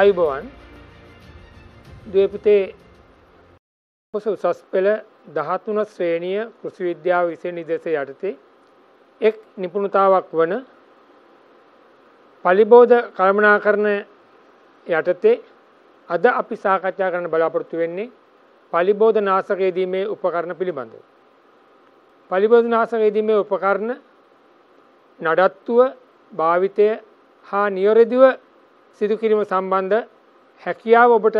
ආයුබෝවන් දපුතේ පොස උසස් පෙළ දහත්තුන ශ්‍රේණිය කෘෂි විද්‍යාව විසය නිදෙස යටතේ එක් නිපුණතාවක් වන පලිබෝධ කළමනා කරන යටතේ අද අපි සාකච්ඡා කරන බලාපොරොත්තු වෙන්නේ පලිබෝධ නාසකයේදීමේ උපකරණ පිළිබඳව. පලිබෝධ නාසකයේදීමේ උපකරණ නඩත්තුව භාවිතය හා නියොරදිව සිදු කිරීම සම්බන්ධ හැකියාව ඔබට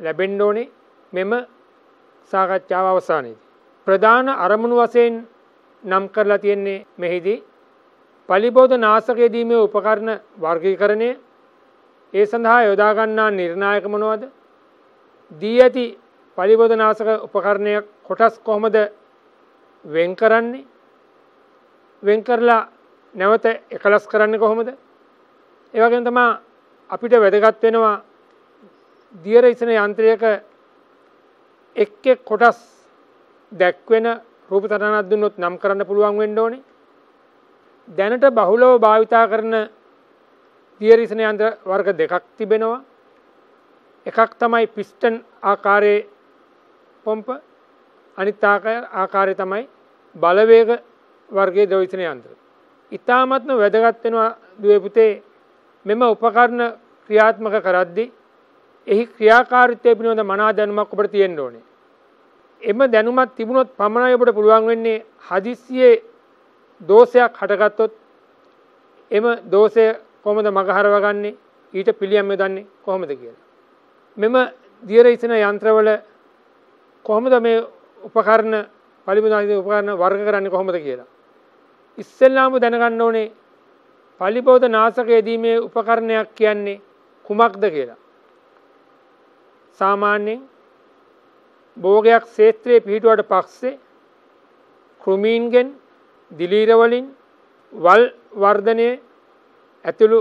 ලැබෙන්න ඕනේ මෙම සාකච්ඡාව අවසානයේදී. ප්‍රධාන අරමුණු වශයෙන් නම් කරලා තියෙන්නේ මෙහිදී පලිබෝධ නාසකයේ දීමේ උපකරණ වර්ගීකරණය ඒ සඳහා යොදා ගන්නා නිර්ණායක මොනවද? දී ඇති පලිබෝධ නාසක උපකරණයක් කොටස් කොහොමද වෙන් කරන්නේ? වෙන් කරලා නැවත එකලස් කරන්නේ කොහොමද? ඒ වගේම තමයි අපිට වැදගත් වෙනවා දියර ඉසන යන්ත්‍රයක එක් එක් කොටස් දැක්වෙන රූප සටහනක් දුන්නොත් නම් කරන්න පුළුවන් වෙන්න ඕනේ. දැනට බහුලව භාවිතා කරන දියර ඉසන යන්ත්‍ර වර්ග දෙකක් තිබෙනවා. එකක් තමයි පිස්ටන් ආකාරයේ පොම්ප අනිත් ආකාරය තමයි බලවේග වර්ගයේ ද්‍රව ඉසන යන්ත්‍ර. ඊ타මත්ම වැදගත් වෙනවා දුවේ පුතේ මෙම උපකරණ ක්‍රියාත්මක කරද්දී එහි ක්‍රියාකාරීත්වය පිළිබඳ මනා දැනුමක් ඔබට තියෙන්න ඕනේ. එම දැනුමක් තිබුණොත් පමණයි ඔබට පුළුවන් වෙන්නේ හදිස්සියේ දෝෂයක් හටගත්තොත් එම දෝෂය කොහොමද මගහරව ගන්නෙ ඊට පිළියම් යොදන්නේ කොහොමද කියලා. මෙම දියර ඉසන යන්ත්‍රවල කොහොමද මේ උපකරණ පලිබුදාදී උපකරණ වර්ග කරන්නේ කොහොමද කියලා. ඉස්සෙල්ලාම දැනගන්න ඕනේ පලිබෝධ නාසකයේදීමේ උපකරණයක් කියන්නේ කුමක්ද කියලා. සාමාන්‍යයෙන් භෝගයක් ශේත්‍රයේ පිහිටුවට පක්ෂේ කෘමීන්ගෙන් දිලීරවලින් වල් වර්ධනය ඇතුළු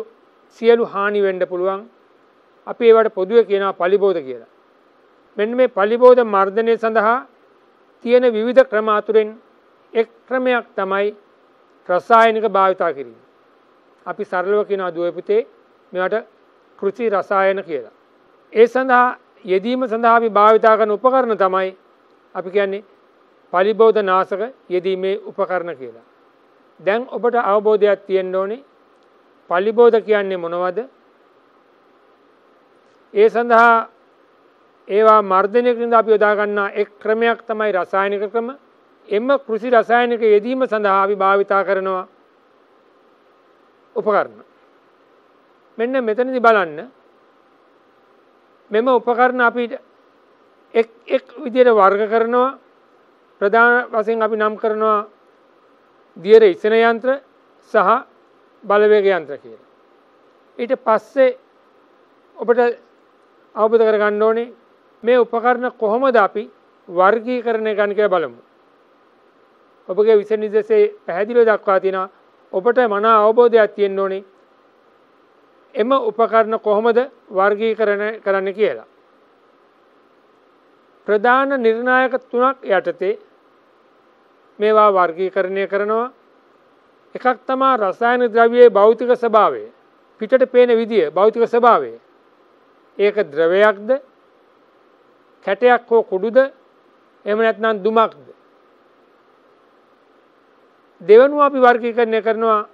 සියලු හානි වෙන්න පුළුවන් අපි ඒවට පොදුවේ කියනවා පලිබෝධ කියලා. මෙන්න මේ පලිබෝධ මර්ධනය සඳහා තියෙන විවිධ ක්‍රම අතුරෙන් එක් ක්‍රමයක් තමයි රසායනික භාවිතා කිරීම. අපි සරලව කියනවා දුවේ පුතේ මේවට කෘෂි රසායන කියලා. ඒ සඳහා යෙදීම සඳහා අපි භාවිතා කරන උපකරණ තමයි අපි කියන්නේ පලිබෝධ නාශක යෙදීමේ උපකරණ කියලා. දැන් ඔබට අවබෝධයක් තියෙන්න ඕනේ පලිබෝධ කියන්නේ මොනවද? ඒ සඳහා ඒවා මර්ධනයකින් අපි යොදා ගන්නා එක් ක්‍රමයක් තමයි රසායනික ක්‍රම. එම කෘෂි රසායනික යෙදීම සඳහා අපි භාවිතා කරනවා උපකරණ. මෙන්න මෙතනදි බලන්න මෙම උපකරණ අපිට එක් එක් විදියට වර්ග කරනවා ප්‍රධාන වශයෙන් අපි නම් කරනවා දියර ඉසන යන්ත්‍ර සහ බලවේග යන්ත්‍ර කියලා. ඊට පස්සේ ඔබට අවබෝධ කරගන්න ඕනේ මේ උපකරණ කොහොමද අපි වර්ගීකරණය ගන්න කියලා බලමු. ඔබගේ විෂය නිර්දේශයේ පැහැදිලිව දක්වා තියෙනවා ඔබට මනා අවබෝධයක් තියෙන්න ඕනේ. එම උපකරණ කොහොමද වර්ගීකරණය කරන්න කියලා. ප්‍රධාන නිර්ණායක තුනක් යටතේ මේවා වර්ගීකරණය කරනවා. එකක් තමා රසායන ද්‍රව්‍යයේ භෞතික ස්වභාවය. පිටට පේන විදිය භෞතික ස්වභාවය. ඒක ද්‍රවයක්ද කැටයක් හෝ කුඩුද? එහෙම නැත්නම් දුමක්ද? දෙවනුව අපි වර්ගීකරණය කරනවා.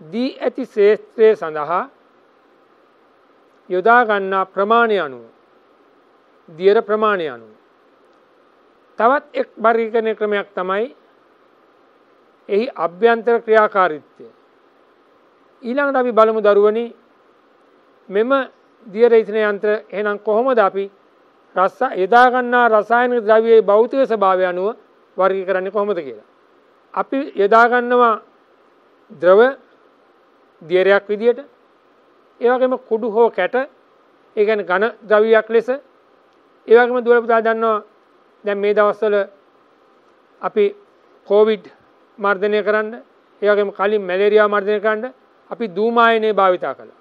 දී ඇති ශේත්‍රය සඳහා යොදා ගන්නා ප්‍රමාණය අනුව දියර ප්‍රමාණය අනුව. තවත් එක් වර්ගීකරණය ක්‍රමයක් තමයි එහි අභ්‍යන්තර ක්‍රියාකාරීත්වය. ඊළඟට අපි බලමු දරුවනි මෙම දියර ඉතන යන්ත්‍ර එහෙනම් කොහොමද අපි රස යොදා ගන්නා රසායනික ද්‍රව්‍යයේ භෞතික ස්වභාවය අනුව වර්ගීකරන්නේ කොහොමද කියලා. අපි යොදා ගන්නවා ද්‍රව දියරයක් විදියට ඒ වගේම කුඩු හෝ කැට ඒ කියන්නේ ඝන ද්‍රව්‍යයක් ලෙස ඒ වගේම දුවල පුතා දන්නවා දැන් මේ දවස්වල අපි කොවිඩ් මර්ධනය කරන්න ඒ වගේම කලින් මැලේරියා මර්ධනය කරන්න අපි දූමායනය භාවිතා කළා.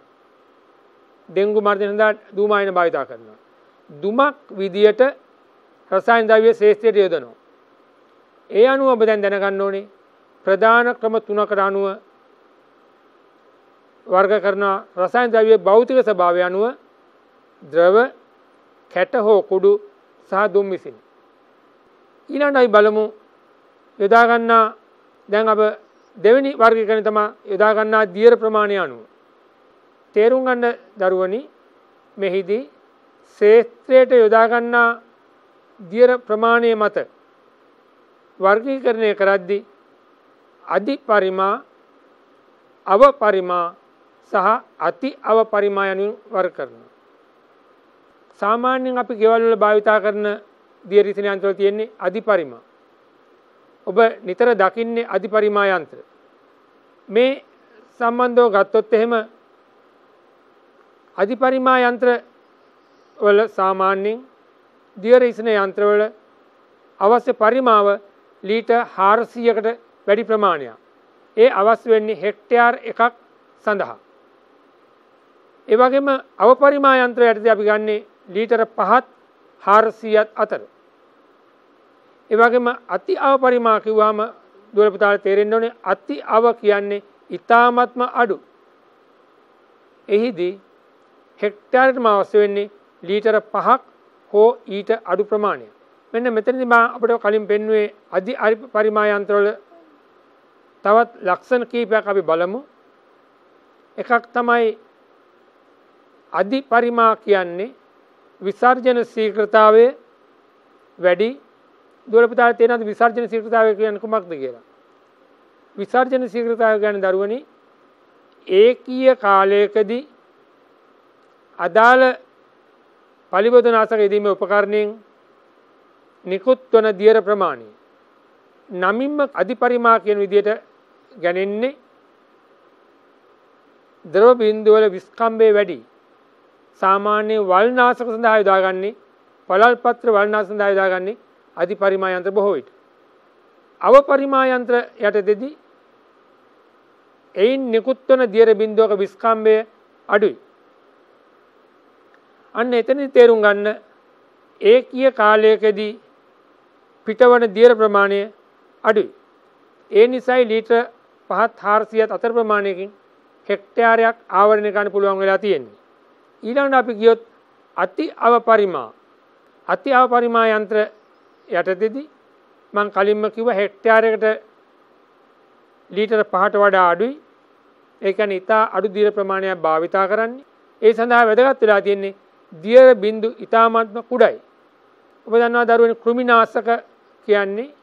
ඩෙන්ගු මර්ධනය සඳහා දූමායන භාවිතා කරනවා. දුමක් විදියට රසායන ද්‍රව්‍ය ශේෂ්ත්‍රයට යොදනවා. ඒ අනුව ඔබ දැන් දැනගන්න ඕනේ ප්‍රධාන ක්‍රම තුනකට අනුව වර්ග කරන රසායන ද්‍රව්‍ය භෞතික ස්වභාවය අනුව ද්‍රව කැට හෝ කුඩු සහ දුම් විසින්. ඊළඟට අපි බලමු යොදා ගන්නා දැන් අප දෙවෙනි වර්ගීකරණය තමයි යොදා ගන්නා දියර ප්‍රමාණය අනුව. තේරුම් ගන්න දරුවනි මෙහිදී ශේත්‍රයට යොදා ගන්නා දියර ප්‍රමාණය මත වර්ගීකරණය කරද්දී අධි පරිමා අව පරිමා සහ අති අව පරිමා යනුවෙන් වර්ග කරනවා. සාමාන්‍යයෙන් අපි ගෙවල් වල භාවිතා කරන දිය රිසන යන්ත්‍රවල තියෙන්නේ අධි පරිමා. ඔබ නිතර දකින්නේ අධි පරිමා යන්ත්‍ර. මේ සම්බන්ධව ගත්තොත් එහෙම අධි පරිමා යන්ත්‍ර වල සාමාන්‍යයෙන් දිය රිසන යන්ත්‍රවල අවශ්‍ය පරිමාව ලීටර් 400කට වැඩි ප්‍රමාණයක්. ඒ අවශ්‍ය වෙන්නේ හෙක්ටයාර් එකක් සඳහා. ඒ වගේම අවපරිමා යන්ත්‍ර යටතේ අපි ගන්නේ ලීටර 5ත් 400ත් අතර. ඒ වගේම අති අවපරිමා කිව්වම දුවල පුතාට තේරෙන්න ඕනේ අති අව කියන්නේ ඊ타ත්ම අඩු. එහිදී හෙක්ටයාරයටම අවශ්‍ය වෙන්නේ ලීටර 5ක් හෝ ඊට අඩු ප්‍රමාණයක්. මෙන්න මෙතනදී මම අපිට කලින් පෙන්වුවේ අධි පරිමා යන්ත්‍රවල තවත් ලක්ෂණ කීපයක් අපි බලමු. එකක් තමයි අධි පරිමා කියන්නේ විසර්ජන ශීඝ්‍රතාවය වැඩි දුරපිතාල තියෙනද විසර්ජන ශීඝ්‍රතාවය කියන්නේ කුමක්ද කියලා. විසර්ජන ශීඝ්‍රතාවය ගැන දරුවනි ඒකීය කාලයකදී අදාළ පලිබෝධනාශක යෙදීමේ උපකරණයෙන් නිකුත් වන දියර ප්‍රමාණය. නමින්ම අධිපරිමා කියන විදිහට ගැනෙන්නේ ද්‍රව බින්දුවල විස්කම්බේ වැඩි. සාමාන්‍ය වල්නාශක සඳහා යොදාගන්නේ පළල් පත්‍ර වල්නාශක සඳහා යොදාගන්නේ අධිපරිමා යන්ත්‍ර බොහෝ විට. අවපරිමා යන්ත්‍ර යටතේදී එයින් නිකුත් වන දියර බින්දුවක විස්කම්බය අඩුයි. අන්න එතනදි තේරුම් ගන්න ඒකීය කාලයකදී පිටවන දියර ප්‍රමාණය අඩුයි. ඒ නිසයි ලීටර් පහත් හාරසියත් අතර ප්‍රමාණයකින් හෙක්ටයාරයක් ආවරණය කරන්න පුළුවන් වෙලා තියෙන්නේ. ඊළඟට අපි ගියොත් අති අවපරිමා අති අවපරිමා යන්ත්‍ර යටතේදී මම කලින්ම කිව්ව හෙක්ටයාරයකට ලීටර 5ට වඩා අඩුයි. ඒ කියන්නේ ඉතා අඩු දියර ප්‍රමාණයක් භාවිතා කරන්නේ. ඒ සඳහා වැදගත් වෙලා තියෙන්නේ දියර බිඳු ඉතාමත්ම කුඩයි. ඔබ දන්නවා දරුවනි කෘමිනාශක කියන්නේ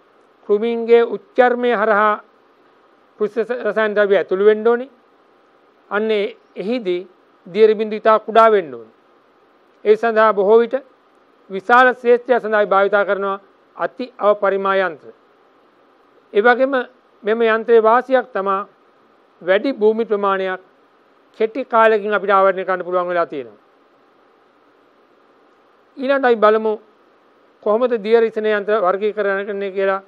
කෘමීන්ගේ උච්චර්මය හරහා පුස්ස රසායන ද්‍රව්‍ය ඇතුළු වෙන්න ඕනේ. අන්න එහිදී දියර බිඳු ඉතා කුඩා වෙන්න ඕනේ. ඒ සඳහා බොහෝ විට විශාල ශ්‍රේෂ්ඨය සඳහා භාවිතා කරනවා අති අවපරිමා යන්ත්‍ර. ඒ වගේම මෙම යන්ත්‍රයේ වාසියක් තමයි වැඩි භූමි ප්‍රමාණයක් කෙටි කාලෙකින් අපිට ආවරණය කරන්න පුළුවන් වෙලා තියෙනවා. ඊළඟට අපි බලමු කොහොමද දියර ඉසන යන්ත්‍ර වර්ගීකරණය කරන්නේ කියලා?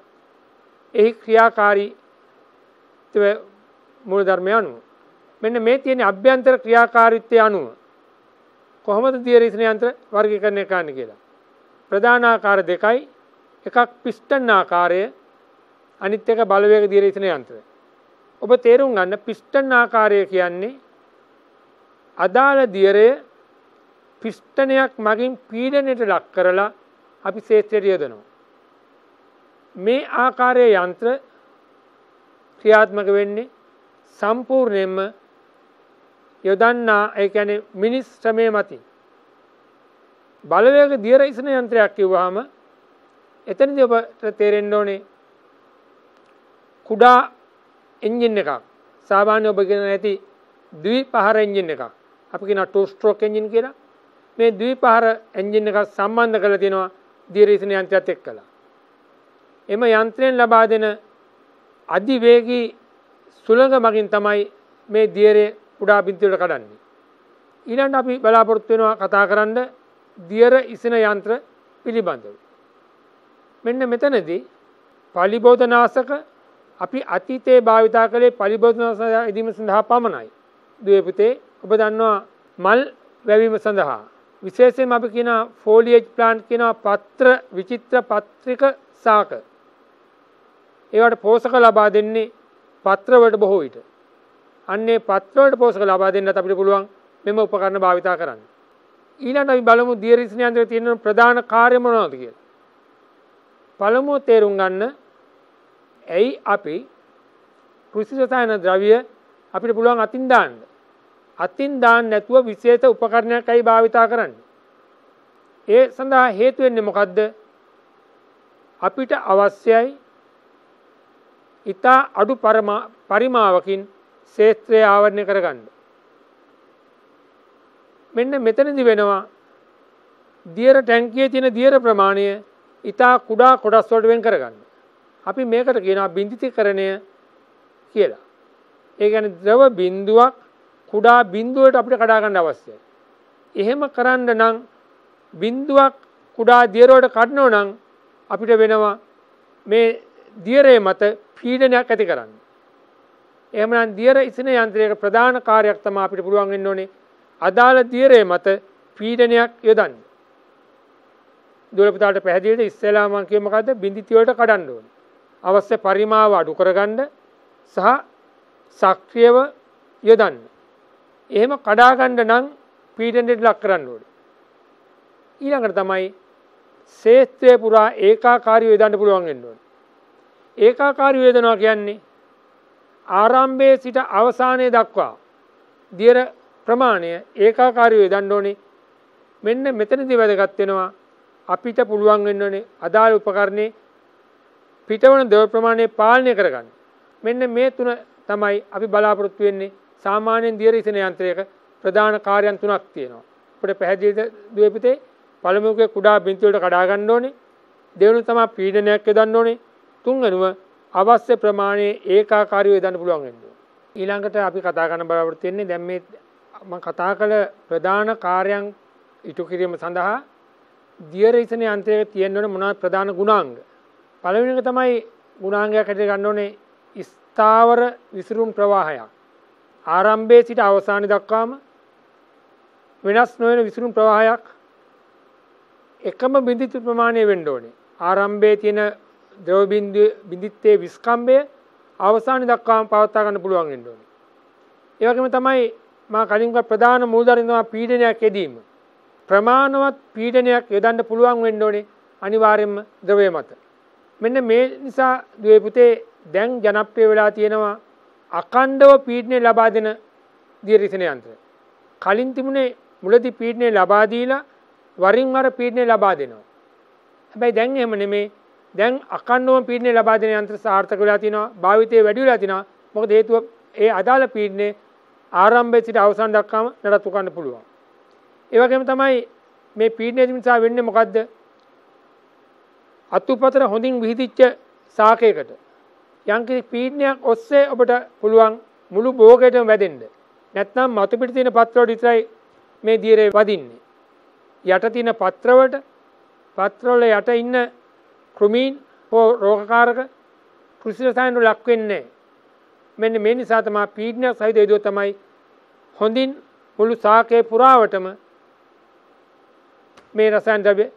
එහි ක්‍රියාකාරීත්වය මූලධර්මය අනුව. මෙන්න මේ තියෙන අභ්‍යන්තර ක්‍රියාකාරීත්වය අනුව කොහොමද දියර ඉසන යන්ත්‍ර වර්ගීකරණය කරන්න කියලා? ප්‍රධාන ආකාර දෙකයි. එකක් පිස්ටන් ආකාරය අනිත් එක බලවේග දියර ඉසන යන්ත්‍රය. ඔබ තේරුම් ගන්න පිස්ටන් ආකාරය කියන්නේ අදාළ දියරය පිස්ටනයක් මගින් පීඩනයට ලක් කරලා අපි ශේත්‍රයට යොදනවා. මේ ආකාරයේ යන්ත්‍ර ක්‍රියාත්මක වෙන්නේ සම්පූර්ණයෙන්ම යොදන්නා ඒ කියන්නේ මිනිස් ශ්‍රමය මතින්. බලවේග දියර ඉසන යන්ත්‍රයක් කිව්වහම එතනදී ඔබට තේරෙන්න ඕනේ කුඩා එන්ජින් එකක් සාමාන්‍ය ඔබ කියන ඇති ද්විපහර එන්ජින් එකක් අපි කියන ටූ ස්ට්‍රෝක් එන්ජින් කියලා මේ ද්විපහර එන්ජින් එකක් සම්බන්ධ කරලා තියෙනවා දියරීසන යන්ත්‍රයත් එක්කලා. එම යන්ත්‍රයෙන් ලබා දෙන අධිවේගී සුළඟ මගින් තමයි මේ දියරේ කුඩා බින්දුවට කඩන්නේ. ඊළඟට අපි බලාපොරොත්තු වෙනවා කතා කරන්න දියර ඉසන යන්ත්‍ර පිළිබඳව. මෙන්න මෙතනදී පලිබෝධනාශක අපි අතීතයේ භාවිතා කළේ පලිබෝධනාශක ඉදීම සඳහා පමණයි. දුවේ පුතේ ඔබ දන්නවා මල් වැවීම සඳහා විශේෂයෙන්ම අපි කියන ෆෝලියේජ් ප්ලාන්ට් කියනවා පත්‍ර විචිත්‍ර පත්‍රික සාක. ඒවට පෝෂක ලබා දෙන්නේ පත්‍ර වලට බොහෝ විට. අන්නේ පත්‍රවලට පෝෂක ලබා දෙන්නත් අපිට පුළුවන් මෙම උපකරණ භාවිතා කරන්න. ඊළඟට අපි බලමු දියරිස්න යන්ත්‍රයේ තියෙන ප්‍රධාන කාර්ය මොනවද කියලා. පළමුව තේරුම් ගන්න ඇයි අපි කෘෂි රසායන ද්‍රව්‍ය අපිට පුළුවන් අතින් දාන්න. අතින් දාන්න නැතුව විශේෂ උපකරණයක් ඇයි භාවිතා කරන්නේ? ඒ සඳහා හේතු වෙන්නේ මොකද්ද? අපිට අවශ්‍යයි ඊතා අඩු පරිමාවකින් ශේත්‍රය ආවරණය කරගන්න. මෙන්න මෙතනදි වෙනවා දියර ටැංකියේ තියෙන දියර ප්‍රමාණය ඊතා කුඩා කොටස් වලට වෙන් කරගන්න. අපි මේකට කියනවා බින්දිතීකරණය කියලා. ඒ කියන්නේ ද්‍රව බිඳුවක් කුඩා බිඳුවකට අපිට කඩා ගන්න අවශ්‍යයි. එහෙම කරන්න නම් බිඳුවක් කුඩා දියරවලට කඩනෝ නම් අපිට වෙනවා මේ දියරේ මත පීඩනයක් ඇති කරන්න. එහෙමනම් දියර ඉසින යන්ත්‍රයක ප්‍රධාන කාර්යයක් තමයි අපිට පුළුවන් වෙන්න ඕනේ අදාළ දියරේ මත පීඩනයක් යොදන්න. දුලපතාලට පැහැදිලිද ඉස්සෙල්ලා මම කියේ මොකද්ද බින්දිති වලට කඩන්න ඕනේ. අවශ්‍ය පරිමාව අඩු කරගන්න සහ සක්‍රියව යොදන්න. එහෙම කඩා ගන්න නම් පීඩනයට ලක් කරන්න ඕනේ. ඊළඟට තමයි ශේත්‍රය පුරා ඒකාකාරීව යොදන්න පුළුවන් වෙන්න ඕනේ. ඒකාකාරී වේදනාව කියන්නේ ආරම්භයේ සිට අවසානයේ දක්වා දියර ප්‍රමාණය ඒකාකාරී වේදන්න ඕනේ. මෙන්න මෙතනදී වැදගත් වෙනවා අපිට පුළුවන් වෙන්න ඕනේ අදාළ උපකරණේ පිටවන ද්‍රව ප්‍රමාණය පාලනය කරගන්න. මෙන්න මේ තුන තමයි අපි බලාපොරොත්තු වෙන්නේ සාමාන්‍යයෙන් දියර ඉසන යන්ත්‍රයක ප්‍රධාන කාර්යයන් තුනක් තියෙනවා. අපිට පැහැදිලිද දුවපිතේ පළමුවක කුඩා බින්ති වලට කඩා ගන්න ඕනේ. දෙවෙනි තමයි පීඩනයක් යොදන්න ඕනේ. තුන්වෙනුව අවශ්‍ය ප්‍රමාණයේ ඒකාකාරීව යොදන්න පුළුවන් වෙනවා. ඊළඟට අපි කතා කරන බලාපොරොත්තු වෙන්නේ දැන් මේ මම කතා කළ ප්‍රධාන කාර්යයන් ඉටු කිරීම සඳහා දියර ඉසන යන්ත්‍රයක තියෙන්න ඕනේ මොනවද ප්‍රධාන ගුණාංග. පළවෙනි එක තමයි ගුණාංගයක් හැටියට ගන්න ඕනේ ස්ථාවර විසිරුම් ප්‍රවාහයක්. ආරම්භයේ සිට අවසානය දක්වාම වෙනස් නොවන විසිරුම් ප්‍රවාහයක් එකම බිඳිතු ප්‍රමාණය වෙන්න ඕනේ. ආරම්භයේ තියෙන ද්‍රව බිඳිත්තේ විස්කම්භය අවසානය දක්වාම පවත්වා ගන්න පුළුවන් වෙන්න ඕනේ. ඒ වගේම තමයි මා කලින් ප්‍රධාන මූලධර්ම තමයි පීඩනයක් යෙදීම. ප්‍රමාණවත් පීඩනයක් යොදන්න පුළුවන් වෙන්න ඕනේ අනිවාර්යයෙන්ම ද්‍රවය මත. මෙන්න මේ නිසා දුවේ පුතේ දැන් ජනප්‍රිය වෙලා තියෙනවා අකණ්ඩව පීඩනය ලබා දෙන දියරිසන යන්ත්‍ර. කලින් තිබුණේ මුලදී පීඩනය ලබා දීලා වරින් වර පීඩනය ලබා දෙනවා. හැබැයි දැන් එහෙම නෙමේ. දැන් අකණ්ඩවම පීඩනය ලබා දෙන යන්ත්‍ර සාර්ථක වෙලා තිනවා. භාවිතය වැඩි වෙලා තිනවා. මොකද හේතුව ඒ අදාළ පීඩනය ආරම්භයේ සිට අවසන් දක්වාම නඩත්තු කරන්න පුළුවන්. ඒ වගේම තමයි මේ පීඩනය නිසා වෙන්නේ මොකද්ද? අතුපතර හොඳින් විහිදිච්ච සාකයකට යම්කිසි පීඩනයක් ඔස්සේ ඔබට පුළුවන් මුළු භෝගයටම වැදෙන්න. නැත්නම් මතු පිට තියෙන පත්‍රවල විතරයි මේ දියරේ වදින්නේ. යට තියෙන පත්‍රවලට පත්‍රවල යට ඉන්න කෘමීන් හෝ රෝගකාරක කෘෂි රසායන ලක් වෙන්නේ මෙන්න මේ නිසා තමයි පීඩනයක් සහිත යදුව තමයි හොඳින් මුළු සාකේ පුරාවටම මේ රසායන ද්‍රව්‍ය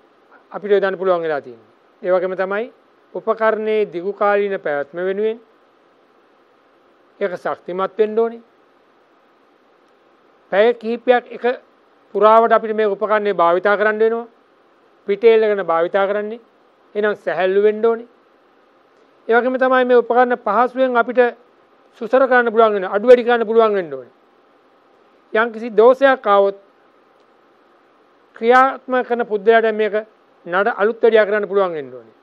අපිට යොදන්න පුළුවන් වෙලා තියෙන්නේ. ඒ වගේම තමයි උපකරණයේ දිගු කාලීන පැවැත්ම වෙනුවෙන් ඒක ශක්තිමත් වෙන්න ඕනේ. පැය කිහිපයක් එක පුරාවට අපිට මේ උපකරණය භාවිතා කරන්න වෙනවා. පිටේල්ලගෙන භාවිතා කරන්නේ. එහෙනම් සැහැල්ලු වෙන්න ඕනේ. ඒ වගේම තමයි මේ උපකරණ පහසුවෙන් අපිට සුසර කරන්න පුළුවන් වෙන අඩු වැඩි කරන්න පුළුවන් වෙන්න ඕනේ. යම්කිසි දෝෂයක් ආවොත් ක්‍රියාත්මක කරන පුද්ගලයාට මේක නඩ අලුත් වැඩියා කරන්න පුළුවන් වෙන්න ඕනේ.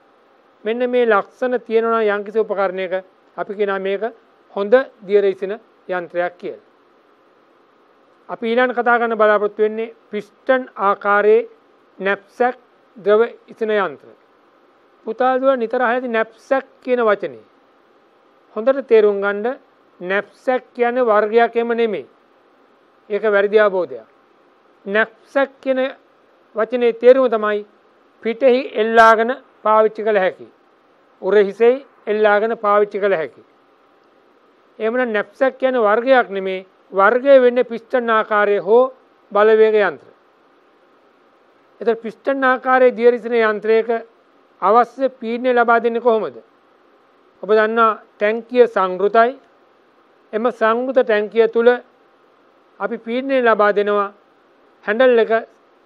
මෙන්න මේ ලක්ෂණ තියෙනවා යම්කිසි උපකරණයක අපි කියනවා මේක හොඳ දියරෙයිසින යන්ත්‍රයක් කියලා. අපි ඊළඟ කතා කරන්න බලාපොරොත්තු වෙන්නේ පිස්ටන් ආකාරයේ නැප්සැක් ද්‍රව ඉසින යන්ත්‍ර. පුතාදුව නිතර අහලා නැප්සැක් කියන වචනේ. හොඳට තේරුම් ගන්න නැප්සැක් කියන්නේ වර්ගයක් එම නෙමෙයි. ඒක වැරදි අවබෝධයක්. නැප්සැක් කියන වචනේ තේරුම තමයි පිටෙහි එල්ලාගෙන පාවිච්චි කළ හැකි. උරහිසෙහි එල්ලාගෙන පාවිච්චි කළ හැකි. එමන නැප්සැක් කියන වර්ගයක් නෙමේ වර්ගය වෙන්න පිස්ටන් ආකාරය හෝ බලවේග යන්ත්‍ර. එත පිස්ටන් ආකාරයේ දියරිසින යන්ත්‍රයක අවශ්‍ය පීඩනය ලබා දෙන්නේ කොහොමද. ඔබ දන්නා ටැංකිය සංගෘතයි එම සංගෘත ටැංකිය තුළ අපි පීඩනය ලබා දෙනවා හැඩල් එක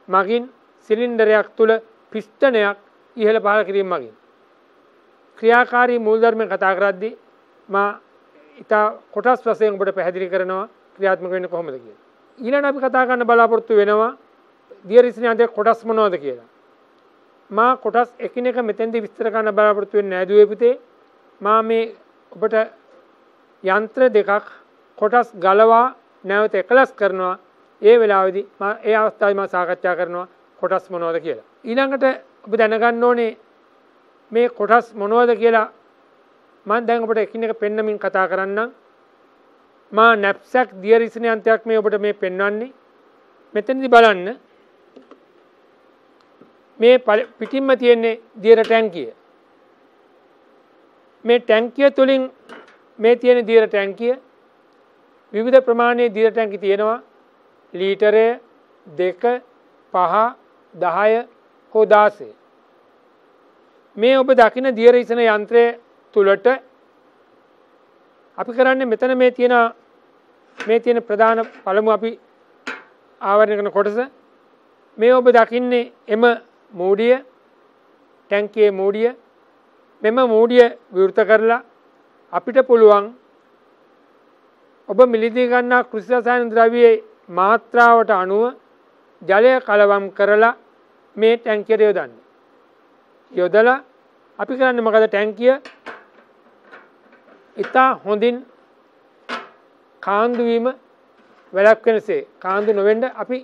මගින් සිලින්ඩරයක් තුළ පිස්ටනයක් ඉහළ පහල කිරීම මගින්. ක්‍රියාකාරී මුල්ධර්මය කතා කරද්දි මා ඉතා කොටස් වසයෙන් ඔබට පැහැදිලි කරනවා ක්‍රියාත්මක වෙන්න කොහොමද කියලා. ඊළඟ අපි කතා කරන්න බලාපොරොත්තු වෙනවා දියරිසින අධ්‍ය කොටස් මොනවද කියලා. මා කොටස් එකිනෙක මෙතෙන්දී විස්තර කරන්න බලාපොරොත්තු වෙන්නේ නැහැ දුවේ පුතේ. මා මේ ඔබට යන්ත්‍ර දෙකක් කොටස් ගලවා නැවත එකලස් කරනවා. ඒ වෙලාවේදී මා ඒ අවස්ථාවේ මා සාකච්ඡා කරනවා කොටස් මොනවද කියලා. ඊළඟට ඔබ දැනගන්න ඕනේ මේ කොටස් මොනවද කියලා මම දැන් ඔබට එකිනෙක පෙන්නමින් කතා කරන්නම්. මා නැප්සැක් දියරිසන යන්ත්‍රයක් මේ ඔබට මේ පෙන්වන්නේ. මෙතනදී බලන්න මේ පිටින්ම තියෙන්නේ දියර ටැංකිය. මේ ටැංකිය තුළින් මේ තියෙන දියර ටැංකිය විවිධ ප්‍රමාණයේ දියර ටැංකි තියෙනවා ලීටරය දෙක පහ දහය හෝ දාසේ. මේ ඔබ දකින දියර ඉසන යන්ත්‍රය තුළට අපි කරන්නේ මෙතන මේ තියෙන මේ තියෙන ප්‍රධාන පළමු අපි ආවරණය කරන කොටස මේ ඔබ දකින්නේ එම මූඩිය ටැංකියේ මූඩිය මෙම මූඩිය විවෘත කරලා අපිට පුළුවන් ඔබ මිලිදී ගන්නා කෘෂි රසායන ද්‍රව්‍යයේ මාත්‍රාවට අනුව ජලය කලවම් කරලා මේ ටැංකියට යොදන්න. යොදලා අපි කරන්නේ මොකද ටැංකිය ඉතා හොඳින් කාන්දු වීම වැළැක්වෙනසේ කාන්දු නොවෙන්න අපි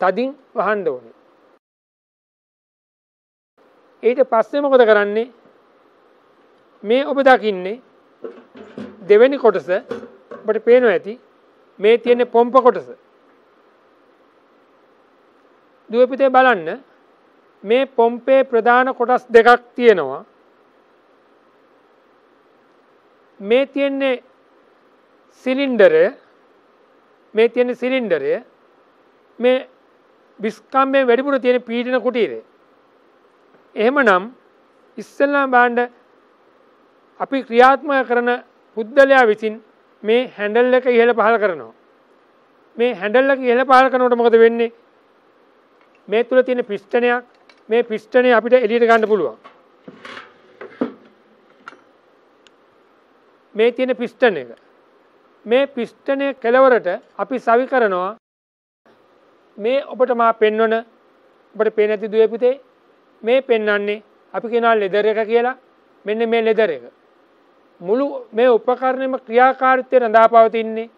තදින් වහන්න ඕනේ. ඊට පස්සේ මොකද කරන්නේ මේ ඔබ දකින්නේ දෙවැනි කොටස ඔබට පේනවා ඇති මේ තියෙන පොම්ප කොටස දුව පුතේ බලන්න මේ පොම්පේ ප්‍රධාන කොටස් දෙකක් තියෙනවා මේ තියෙන්නේ සිලින්ඩරය මේ තියෙන සිලින්ඩරය මේ විස්කම්මේ වැඩිපුර තියෙන පීඩන කුටීරේ එහෙමනම් ඉස්සෙල්ලාම බාණ්ඩ අපි ක්‍රියාත්මක කරන පුද්ගලයා විසින් මේ හැන්ඩල් එක ඉහළ පහළ කරනවා. මේ හැන්ඩල් එක ඉහළ පහළ කරනකොට මොකද වෙන්නේ? මේ තුල තියෙන පිස්ටනයක් මේ පිස්ටනේ අපිට එළියට ගන්න පුළුවන්. මේ තියෙන පිස්ටන එක. මේ පිස්ටනය කෙලවරට අපි සවි කරනවා මේ ඔබට මා පෙන්වන ඔබට පේන ඇති දුවේ පුතේ මේ පෙන්වන්නේ අපි කියනවා ලෙදර් එක කියලා මෙන්න මේ ලෙදර් එක. මුළු මේ උපකරණයම ක්‍රියාකාරීත්වය රඳා පවතින්නේ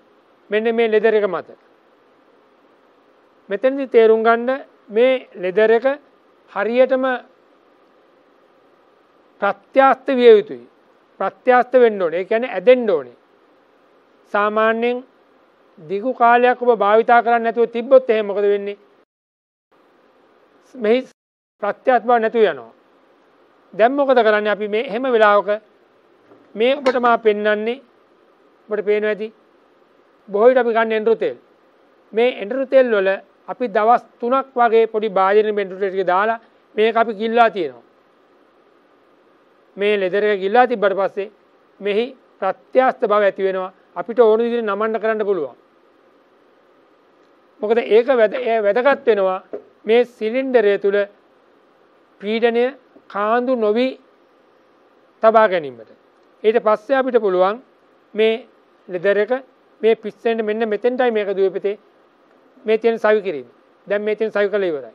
මෙන්න මේ ලෙදර් එක මත. මෙතනදී තේරුම් ගන්න මේ ලෙදර් එක හරියටම ප්‍රත්‍යස්ත විය යුතුයි. ප්‍රත්‍යස්ත වෙන්න ඕනේ. ඒ කියන්නේ ඇදෙන්න ඕනේ. සාමාන්‍යයෙන් දිගු කාලයක් ඔබ භාවිතා කරන්නේ නැතුව තිබ්බොත් එහෙනම් මොකද වෙන්නේ? මෙහි ප්‍රත්‍යත් බව නැතු යනවා. දැන් මොකද කරන්නේ අපි මේ හැම වෙලාවක මේ ඔබට මා පෙන්වන්නේ ඔබට පේනවා ඇති බොහෝ විට අපි ගන්න එඬරු තෙල්. මේ එඬරු තෙල් වල අපි දවස් 3ක් වගේ පොඩි භාජන එඬරු තෙල් ටික දාලා මේක අපි කිල්ලා තියෙනවා. මේ ලෙදර එක කිල්ලා තිබ්බට පස්සේ මෙහි ප්‍රත්‍යස්ත බව ඇති වෙනවා. අපිට ඕන විදිහට නමන්න කරන්න පුළුවන්. මොකද ඒක වැදගත් වෙනවා මේ සිලින්ඩරය තුල පීඩනය කාන්දු නොවී තබා ගැනීමට. ඊට පස්සේ අපිට පුළුවන් මේ ලෙදර එක මේ පිස්සෙන්ට මෙන්න මෙතෙන්ටයි මේක දුවපිතේ මේ තියෙන සවි කිරීම. දැන් මේ තියෙන සවි කළ ඉවරයි.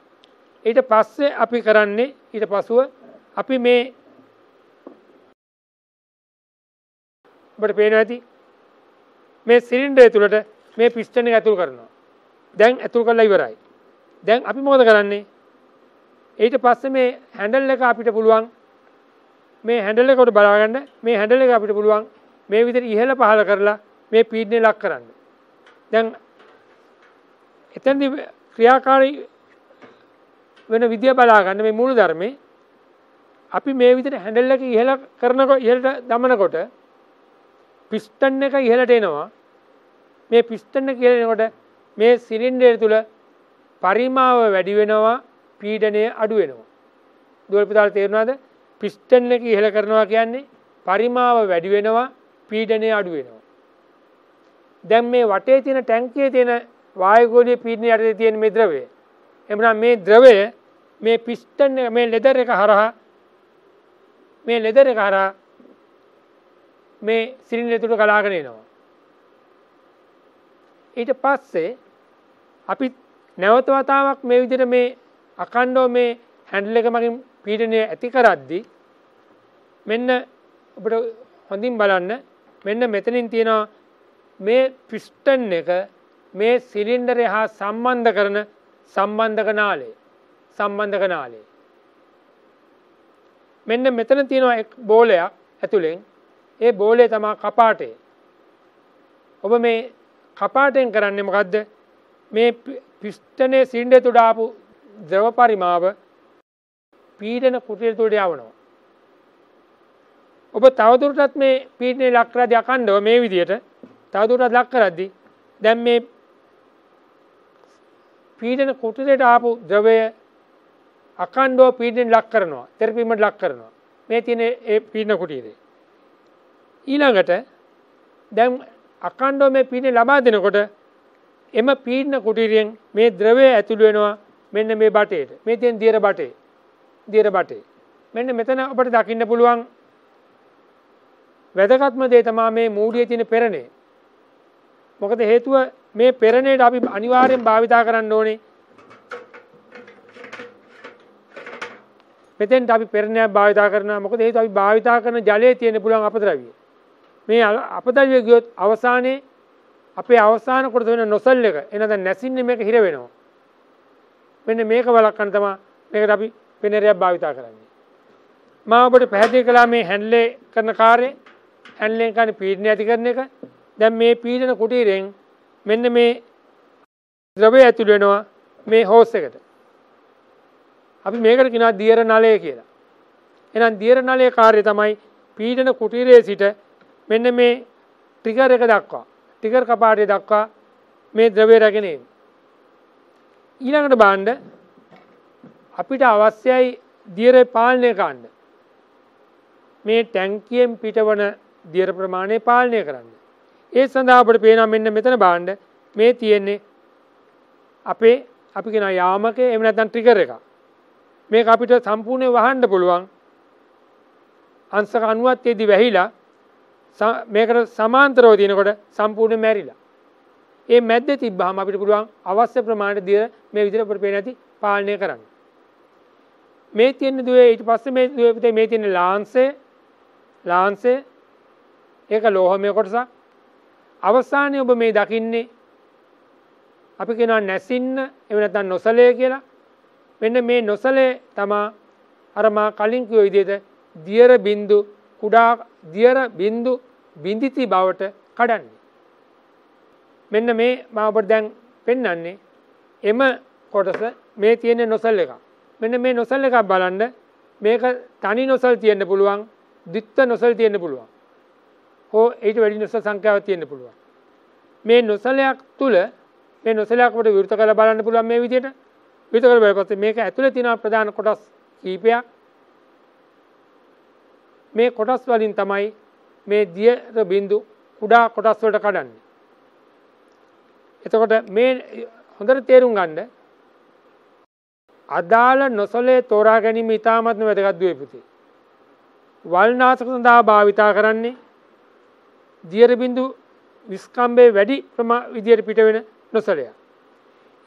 ඊට පස්සේ අපි කරන්නේ ඊට පසුව අපි මේ ඔබට පේනවා ඇති මේ සිලින්ඩරය තුලට මේ පිස්ටන් එක ඇතුල් කරනවා. දැන් ඇතුල් කරලා ඉවරයි. දැන් අපි මොකද කරන්නේ? ඊට පස්සේ මේ හැන්ඩල් එක අපිට පුළුවන් මේ හැන්ඩල් එකට බලාගන්න මේ හැන්ඩල් එක අපිට පුළුවන් මේ විදිහට ඉහළ පහළ කරලා මේ පීඩනය ලක් කරන්න. දැන් එතනදී ක්‍රියාකාරී වෙන විදිය බලා ගන්න මේ මූල ධර්මයේ අපි මේ විදිහට හැන්ඩල් එක ඉහළ කරනකොට ඉහළට දමනකොට පිස්ටන් එක ඉහළට එනවා මේ පිස්ටන් එක ඉහළ එනකොට මේ සිලින්ඩරය තුල පරිමාව වැඩි වෙනවා පීඩනය අඩු වෙනවා. දුවල්පිතාල තේරුණාද? පිස්ටන් එක ඉහළ කරනවා කියන්නේ පරිමාව වැඩි වෙනවා පීඩනය අඩු වෙනවා. දැන් මේ වටේ තියෙන ටැංකියේ තියෙන වායුගෝලීය පීඩනය යටතේ තියෙන මේ ද්‍රවය. එhmenan මේ ද්‍රවය මේ පිස්ටන් එක මේ ලෙදර් එක හරහා මේ ලෙදර් එක හරහා මේ සිලින්ඩර් තුඩ ගලාගෙන එනවා. ඊට පස්සේ අපි නැවත වතාවක් මේ විදිහට මේ අකණ්ඩව මේ හැන්ඩල් එක මගින් පීඩනය ඇති කරද්දී මෙන්න ඔබට හොඳින් බලන්න මෙන්න මෙතනින් තියෙනවා මේ පිස්ටන් එක මේ සිලින්ඩරය හා සම්බන්ධ කරන සම්බන්ධක නාලේ. සම්බන්ධක නාලේ. මෙන්න මෙතන තියෙනවා එක් බෝලයක් ඇතුළෙන් ඒ බෝලේ තමා කපාටේ. ඔබ මේ කපාටෙන් කරන්නේ මොකද්ද? මේ පිස්ටනේ සිලින්ඩරය තුඩ ආපු ද්‍රව පරිමාව පීඩන කුටිය තුළට යවනවා. ඔබ තවදුරටත් මේ පීඩනය ලක් කරද්දී අකණ්ඩව මේ විදියට තවදුරටත් ලක් කරද්දී දැන් මේ පීඩන කුටියට ආපු ද්‍රවය අකණ්ඩව පීඩනයෙන් ලක් කරනවා. තෙරපීමට ලක් කරනවා. මේ තියෙන ඒ පීඩන කුටියේ. ඊළඟට දැන් අකණ්ඩව මේ පීඩනය ලබා දෙනකොට එම පීඩන කුටියෙන් මේ ද්‍රවය ඇතුළු වෙනවා මෙන්න මේ බටේට. මේ තියෙන දියර බටේ. දියර බටේ. මෙන්න මෙතන ඔබට දකින්න පුළුවන් වැදගත්ම දේ තමා මේ මූඩියේ තියෙන පෙරණේ. මොකද හේතුව මේ පෙරණේට අපි අනිවාර්යෙන් භාවිතා කරන්න ඕනේ. මෙතෙන්ට අපි පෙරණයක් භාවිතා කරනවා. මොකද හේතුව අපි භාවිතා කරන ජලයේ තියෙන පුළුවන් අපද්‍රව්‍ය. මේ අපද්‍රව්‍ය ගියොත් අවසානයේ අපේ අවසාන කොටස වෙන නොසල් එක එනද නැසින්නේ මේක හිර වෙනවා. මෙන්න මේක වළක්වන්න තමයි මේකට අපි පෙනරයක් භාවිතා කරන්නේ. මා ඔබට පැහැදිලි කළා මේ හැන්ඩ්ලේ කරන කාර්යය හැන්ඩ්ලෙන් කරන පීඩනය ඇති කරන එක. දැන් මේ පීඩන කුටීරෙන් මෙන්න මේ ද්‍රවය ඇතුළු වෙනවා මේ හෝස් එකට. අපි මේකට කියනවා දියර නලය කියලා. එහෙනම් දියර නලයේ කාර්යය තමයි පීඩන කුටීරයේ සිට මෙන්න මේ ට්‍රිගර් එක දක්වා ට්‍රිගර් කපාටය දක්වා මේ ද්‍රවය රැගෙන එන්නේ. ඊළඟට බාණ්ඩ අපිට අවශ්‍යයි දියර පාලනය කරන්න. මේ ටැංකියෙන් පිටවන දියර ප්‍රමාණය පාලනය කරන්න. ඒ සඳහා අපට පේනවා මෙන්න මෙතන බාණ්ඩ මේ තියෙන්නේ අපේ අපි කෙන යාමක එම නැත්නම් ට්‍රිගර් එක. මේක අපිට සම්පූර්ණයෙන් වහන්න පුළුවන්. අංශක 90ක් තියදී වැහිලා මේකට සමාන්තරව දිනකොට සම්පූර්ණයෙන් මැරිලා. ඒ මැද්දේ තිබ්බහම අපිට පුළුවන් අවශ්‍ය ප්‍රමාණයට දිය මේ විදිහට අපිට පේන ඇති පාලනය කරන්න. මේ තියෙන දුවේ ඊට පස්සේ මේ දුවේ මේ තියෙන ලාංශය ලාංශය ඒක ලෝහමය කොටසක් අවසානයේ ඔබ මේ දකින්නේ. අපි කියනවා නැසින්න එහෙම නැත්නම් නොසලය කියලා. මෙන්න මේ නොසලේ තමා අර මා කලින් කිව්ව විදිහට දියර බින්දු කුඩා දියර බින්දු බින්දිති බවට කඩන්නේ. මෙන්න මේ මම ඔබට දැන් පෙන්වන්නේ එම කොටස මේ තියෙන නොසල් එකක්. මෙන්න මේ නොසල් එකක් බලන්න මේක තනි නොසල් තියෙන්න පුළුවන් දිත්ත නොසල් තියෙන්න පුළුවන්. හෝ ඊට වැඩි නොසල් සංඛ්‍යාවක් තියෙන්න පුළුවන්. මේ නොසලයක් තුල මේ නොසලයක් අපිට විවෘත කරලා බලන්න පුළුවන් මේ විදිහට. විවෘත කරලා බලපස්සේ මේක ඇතුලේ තියෙන ප්‍රධාන කොටස් කීපයක්. මේ කොටස් වලින් තමයි මේ දිය බිඳු කුඩා කොටස් වලට කඩන්නේ. එතකොට මේ හොඳට තේරුම් ගන්න අදාළ නොසලේ තෝරා ගැනීම ඉතාමත්ම වැදගත් දුවේ පුතේ. වල්නාශක සඳහා භාවිතා කරන්නේ දියර බිඳු විස්කම්බේ වැඩි ප්‍රමා විදියට පිට වෙන නොසලයක්.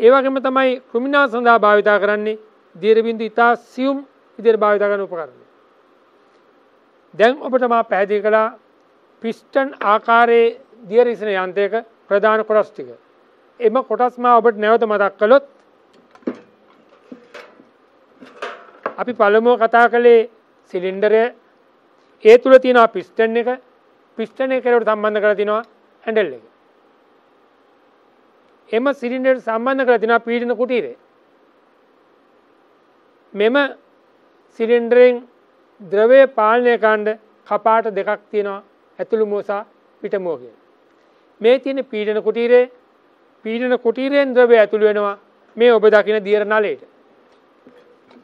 ඒ වගේම තමයි කෘමිනා සඳහා භාවිතා කරන්නේ දියර බිඳු ඉතා සියුම් විදියට භාවිතා කරන උපකරණ. දැන් ඔබට මා පැහැදිලි කළා පිස්ටන් ආකාරයේ දියර ඉසන යන්ත්‍රයක ප්‍රධාන කොටස් ටික. එම කොටස් මා ඔබට නැවත මතක් කළොත් අපි පළමුව කතා කළේ සිලින්ඩරය ඒ තුළ තියෙනවා පිස්ටන් එක පිස්ටන එකකට සම්බන්ධ කර තිනවා හැඩල් එක. එම සිලින්ඩර් සම්බන්ධ කර තිනවා පීඩන කුටීරේ මෙම සිලින්ඩරෙන් ද්‍රවය පාලනය කාණ්ඩ කපාට දෙකක් තියෙනවා ඇතුළු මෝසා පිටමෝ කිය මේ තියෙන පීඩන කුටීරේ පීඩන කුටීරයෙන් ද්‍රවය ඇතුළු වෙනවා මේ ඔබ දකින දියර නලයට.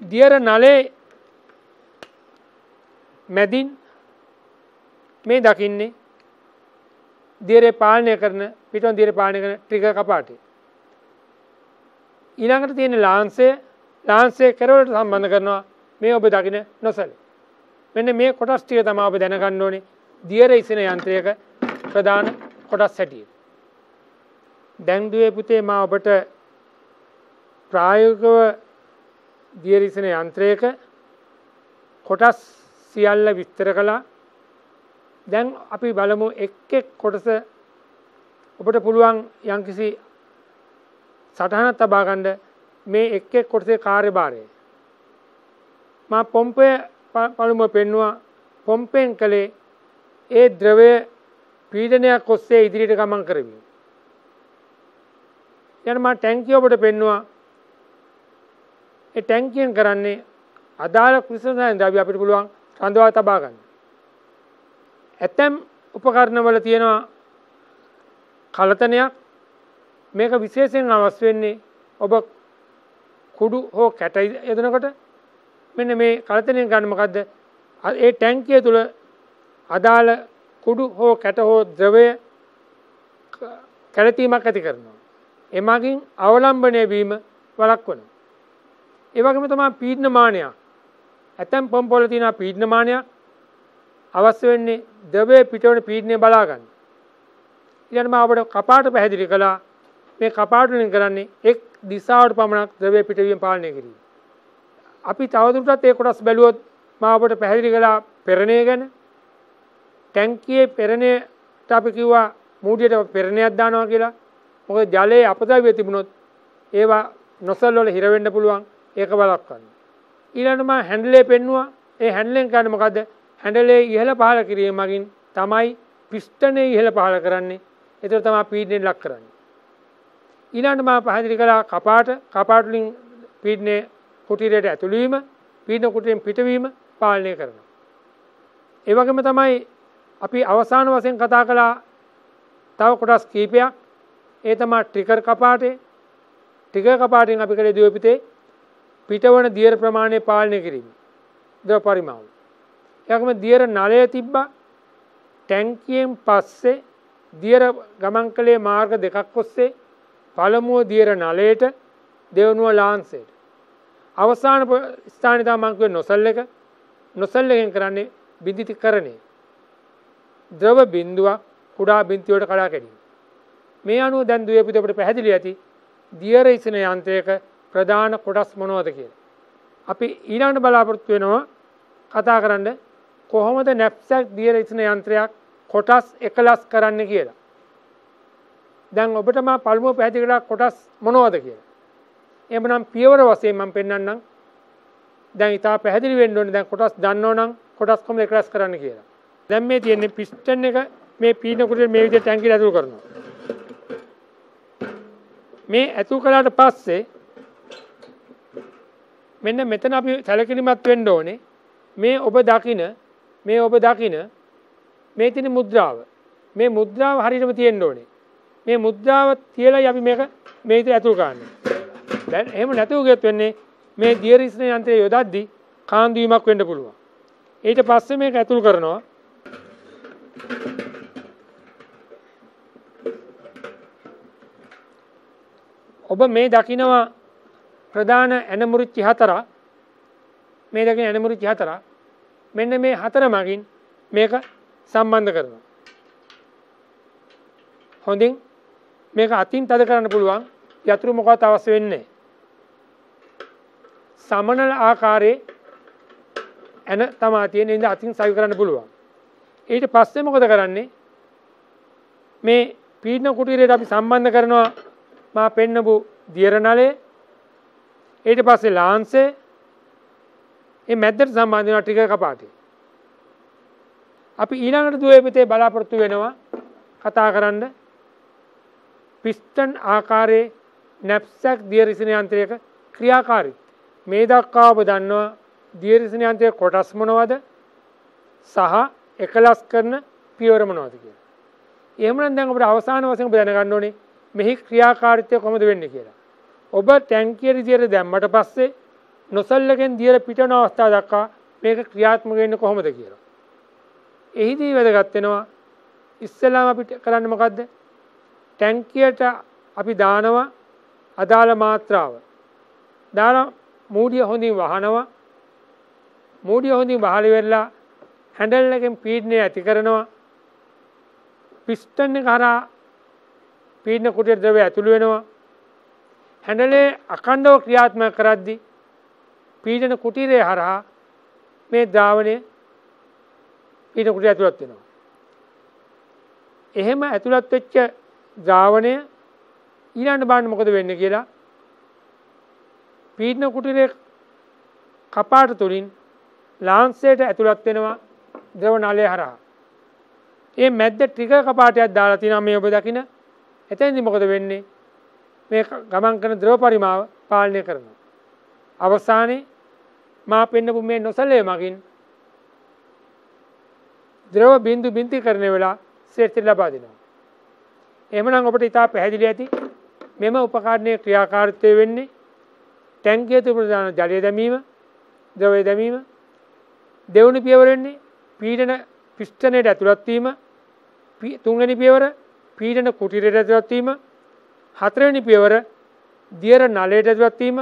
දියර නලේ මැදින් මේ දකින්නේ දියරේ පාලනය කරන පිටුවන් දියර පාලනය කරන ට්‍රිගර් කපාටේ. ඊළඟට තියෙන ලාන්සය ලාන්සය කෙරවලට සම්බන්ධ කරනවා මේ ඔබ දකින නොසල. මෙන්න මේ කොටස් ටික තමයි ඔබ දැනගන්න ඕනේ දියර ඉසෙන යන්ත්‍රයක ප්‍රධාන කොටස් හැටියට. දැන් දුවේ පුතේ මා ඔබට ප්‍රායෝගිකව දියරිසෙන යන්ත්‍රයක කොටස් සියල්ල විස්තර කළා දැන් අපි බලමු එක් එක් කොටස ඔබට පුළුවන් යම්කිසි සටහනක් තබා ගන්න මේ එක් එක් කොටසේ කාර්යභාරය මා පොම්පය පළමුව පෙන්නවා පොම්පෙන් කළේ ඒ ද්‍රවය පීඩනයක් ඔස්සේ ඉදිරියට ගමන් කරමින් යන මා ටැංකිය ඔබට පෙන්නවා ඒ ටැංකියෙන් කරන්නේ අදාළ කෘෂිසායන ද්‍රව්‍ය අපිට පුළුවන් රඳවා තබා ගන්න. ඇතැම් උපකරණවල තියෙනවා කලතනයක් මේක විශේෂයෙන් අවශ්‍ය වෙන්නේ ඔබ කුඩු හෝ කැට යදනකොට මෙන්න මේ කලතනයෙන් ගන්න මොකද්ද? ඒ ටැංකිය තුල අදාළ කුඩු හෝ කැට හෝ ද්‍රවය කැළතීමක් ඇති කරනවා. එමගින් අවලම්බනය වීම වළක්වනවා. ඒ වගේම තමයි පීඩනමානයක්. ඇතැම් පොම්පොල තියෙන පීඩනමානයක් අවශ්‍ය වෙන්නේ ද්‍රවයේ පිටවන පීඩනය බලා ගන්න. ඊළඟට මම අපිට කපාට පැහැදිලි කළා මේ කපාට වලින් කරන්නේ එක් දිශාවට පමණක් ද්‍රවයේ පිටවීම පාලනය කිරීම. අපි තවදුරටත් ඒ කොටස් බැලුවොත් මම අපිට පැහැදිලි කළා පෙරණය ගැන. ටැංකියේ පෙරණයට අපි කිව්වා මූඩියට පෙරණයක් දානවා කියලා. මොකද ජලයේ අපද්‍රව්‍ය තිබුණොත් ඒවා නොසල් වල හිර වෙන්න පුළුවන්. ඒක වළක්වන්න. ඊළඟට මම හැන්ඩලේ පෙන්නුවා. ඒ හැන්ඩලෙන් කරන්නේ මොකද්ද? හැන්ඩලේ ඉහළ පහළ කිරීම මගින් තමයි පිස්ටනේ ඉහළ පහළ කරන්නේ. ඒතර තමයි පීඩනය ලක් කරන්නේ. ඊළඟට මම පැහැදිලි කළා කපාට කපාට වලින් පීඩනය කුටීරයට ඇතුළු වීම, පීඩන කුටීරෙන් පිටවීම පාලනය කරනවා. ඒ වගේම තමයි අපි අවසාන වශයෙන් කතා කළා තව කොටස් කීපයක්. ඒ තමයි ට්‍රිකර් කපාටේ. ට්‍රිකර් කපාටෙන් අපි කලේ දියුපිතේ පිටවන දියර ප්‍රමාණය පාලනය කිරීම ද්‍රව පරිමාව. යකම දියර නලය තිබ්බා ටැංකියෙන් පස්සේ දියර ගමන් කළේ මාර්ග දෙකක් ඔස්සේ පළමුුව දියර නලයට දෙවනුව ලාන්සේට. අවසාන ස්ථානිතා මංකුව නොසල්ල එක නොසල්ලගෙන් කරන්නේ බිඳිති කරණය. ද්‍රව බින්දුවක් කුඩා බින්තිවට කලා කැඩීම. මේ අනුව දැන් දුවපිතකට පැහැදිලි ඇති දියර ඉසන යන්ත්‍රයක ප්‍රධාන කොටස් මොනවද කියලා. අපි ඊළඟට බලාපොරොත්තු වෙනවා කතා කරන්න කොහොමද නැප්සැක් දිය ඉසන යන්ත්‍රයක් කොටස් එකලස් කරන්න කියලා. දැන් ඔබට මා පළමුව පැහැදිලි කළා කොටස් මොනවද කියලා. එහෙමනම් පියවර වශයෙන් මම පෙන්වන්නම්. දැන් ඉතා පැහැදිලි වෙන්න ඕනේ දැන් කොටස් දන්නවනම් කොටස් කොහොමද එකලස් කරන්න කියලා. දැන් මේ තියෙන්නේ පිස්ටන් එක මේ පීන කුටේ මේ විදිහට ටැංකියට ඇතුල් කරනවා. මේ ඇතුල් කළාට පස්සේ මෙන්න මෙතන අපි සැලකිලිමත් වෙන්න ඕනේ මේ ඔබ දකින මේ ඔබ දකින මේ තියෙන මුද්‍රාව. මේ මුද්‍රාව හරියටම තියෙන්න ඕනේ. මේ මුද්‍රාව තියලායි අපි මේක මේ විතර ඇතුල් කරන්නේ. දැන් එහෙම නැතුව ගියොත් වෙන්නේ මේ දියරිස්න යන්ත්‍රය යොදද්දි කාන්දු වීමක් වෙන්න පුළුවන්. ඊට පස්සේ මේක ඇතුල් කරනවා. ඔබ මේ දකිනවා ප්‍රධාන ඇනමුරුච්චි හතර මේ දකින ඇනමුරුච්චි හතර මෙන්න මේ හතර මගින් මේක සම්බන්ධ කරනවා. හොඳින් මේක අතින් තද කරන්න පුළුවන්. යතුරු මොකවත් අවශ්‍ය වෙන්නේ සමනල ආකාරයේ ඇන තමා තියෙන ඉඳ අතින් සවි කරන්න පුළුවන්. ඊට පස්සේ මොකද කරන්නේ? මේ පීඩන කුටීරයට අපි සම්බන්ධ කරනවා. මා පෙන්නපු දියර නලේ ඊට පස්සේ ලාන්සේ ඒ මැද්දට සම්බන්ධ වෙන ටික කපාටි. අපි ඊළඟට දුවේපිතේ බලාපොරොත්තු වෙනවා කතා කරන්න පිස්ටන් ආකාරයේ නැප්සැක් දියරිසින යන්ත්‍රයක ක්‍රියාකාරීත්වය. මේ දක්වා ඔබ දන්නවා දියරිසින යන්ත්‍රයේ කොටස් මොනවද සහ එකලස් කරන පියවර මොනවද කියලා. එහෙමනම් දැන් අපිට අවසාන වශයෙන් ඔබ දැනගන්න ඕනේ මෙහි ක්‍රියාකාරීත්වය කොහොමද වෙන්නේ කියලා. ඔබ ටැංකියට දියර දැම්මට පස්සේ නොසල්ලගෙන් දියර පිටන අවස්ථා දක්වා මේක ක්‍රියාත්මක වෙන්නේ කොහොමද කියලා. එහිදී වැදගත් වෙනවා ඉස්සෙල්ලාම අපිට කරන්න මොකද්ද? ටැංකියට අපි දානවා අදාළ මාත්‍රාව. දාලා මූඩිය හොඳින් වහනවා. මූඩිය හොඳින් වහලි වෙලා හැන්ඩල් එකෙන් පීඩනය ඇති කරනවා. පිස්ටන් එක හරහා පීඩන කුටියට ද්‍රවය ඇතුළු වෙනවා. හැන්ඩලේ අඛණ්ඩව ක්‍රියාත්මක කරද්දී පීඩන කුටීරය හරහා මේ ද්‍රාවණය පීඩන කුටීරය ඇතුළත් වෙනවා. එහෙම ඇතුළත් වෙච්ච ද්‍රාවණය ඊළඟට බලන්න මොකද වෙන්නේ කියලා පීඩන කුටීරයේ කපාට තුලින් ලාන්සයට ඇතුළත් වෙනවා ද්‍රව නලය හරහා. ඒ මැද්ද ට්‍රිගර් කපාටයක් දාලා තියෙනවා මේ ඔබ දකින. එතෙන්දි මොකද වෙන්නේ? මේ ගමන් කරන ද්‍රව පරිමාව පාලනය කරනවා. අවසානයේ මා පෙන්නපු මේ නොසලය මගින් ද්‍රව බින්දු බින්ති කරන වෙලා ශ්‍රේෂ්ඨ ලබා දෙනවා. එහෙමනම් ඔබට ඉතා පැහැදිලි ඇති මෙම උපකරණයේ ක්‍රියාකාරීත්වය වෙන්නේ ටැංකිය තුළ ප්‍රධාන ජලය දැමීම, ද්‍රවය දැමීම, දෙවුණු පියවර වෙන්නේ පීඩන පිස්ටනයට ඇතුළත් වීම, තුන්වෙනි පියවර පීඩන කුටීරයට ඇතුළත් වීම, හතරවෙනි පියවර දියර නලයට ඇතුළත් වීම,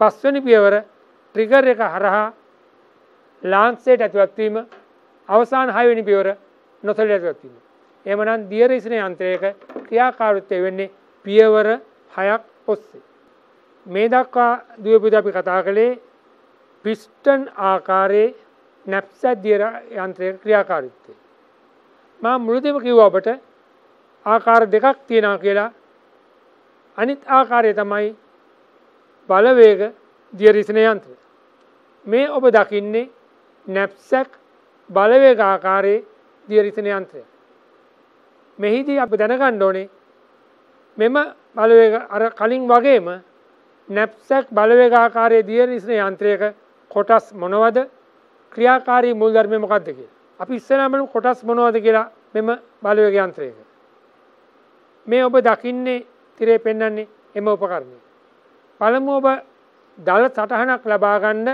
පස්වෙනි පියවර ට්‍රිගර් එක හරහා ලාන්සේට ඇතුළත්වීම අවසාන හයවෙනි පියවර නොසල ඇතුළත්වීම. එමනම් දියර ඉසින යන්ත්‍රයක ක්‍රියාකාරීත්වය වෙන්නේ පියවර හයක් ඔස්සේ. මේ දක්වා දුවපුද අපි කතා කළේ පිස්ටන් ආකාරයේ නැප්සැත් දියර යන්ත්‍රයක ක්‍රියාකාරීත්වය. මා මුළුදෙම කිව්ව ඔබට ආකාර දෙකක් තියෙනවා කියලා අනිත් ආකාරය තමයි බලවේග දියරිසන යන්ත්‍රය. මේ ඔබ දකින්නේ නැප්සැක් බලවේග ආකාරයේ දියරිසන යන්ත්‍රය. මෙහිදී අප දැනගන්න ඕනේ මෙම බලවේග අර කලින් වගේම නැප්සැක් බලවේග ආකාරයේ දියරිසන යන්ත්‍රයක කොටස් මොනවද ක්‍රියාකාරී මුල්ධර්මය මොකක්ද කියලා. අපි ඉස්සෙල්ලාම කොටස් මොනවද කියලා මෙම බලවේග යන්ත්‍රයක. මේ ඔබ දකින්නේ තිරේ පෙන්වන්නේ එම උපකරණය. පළමුව ඔබ දළ සටහනක් ලබා ගන්න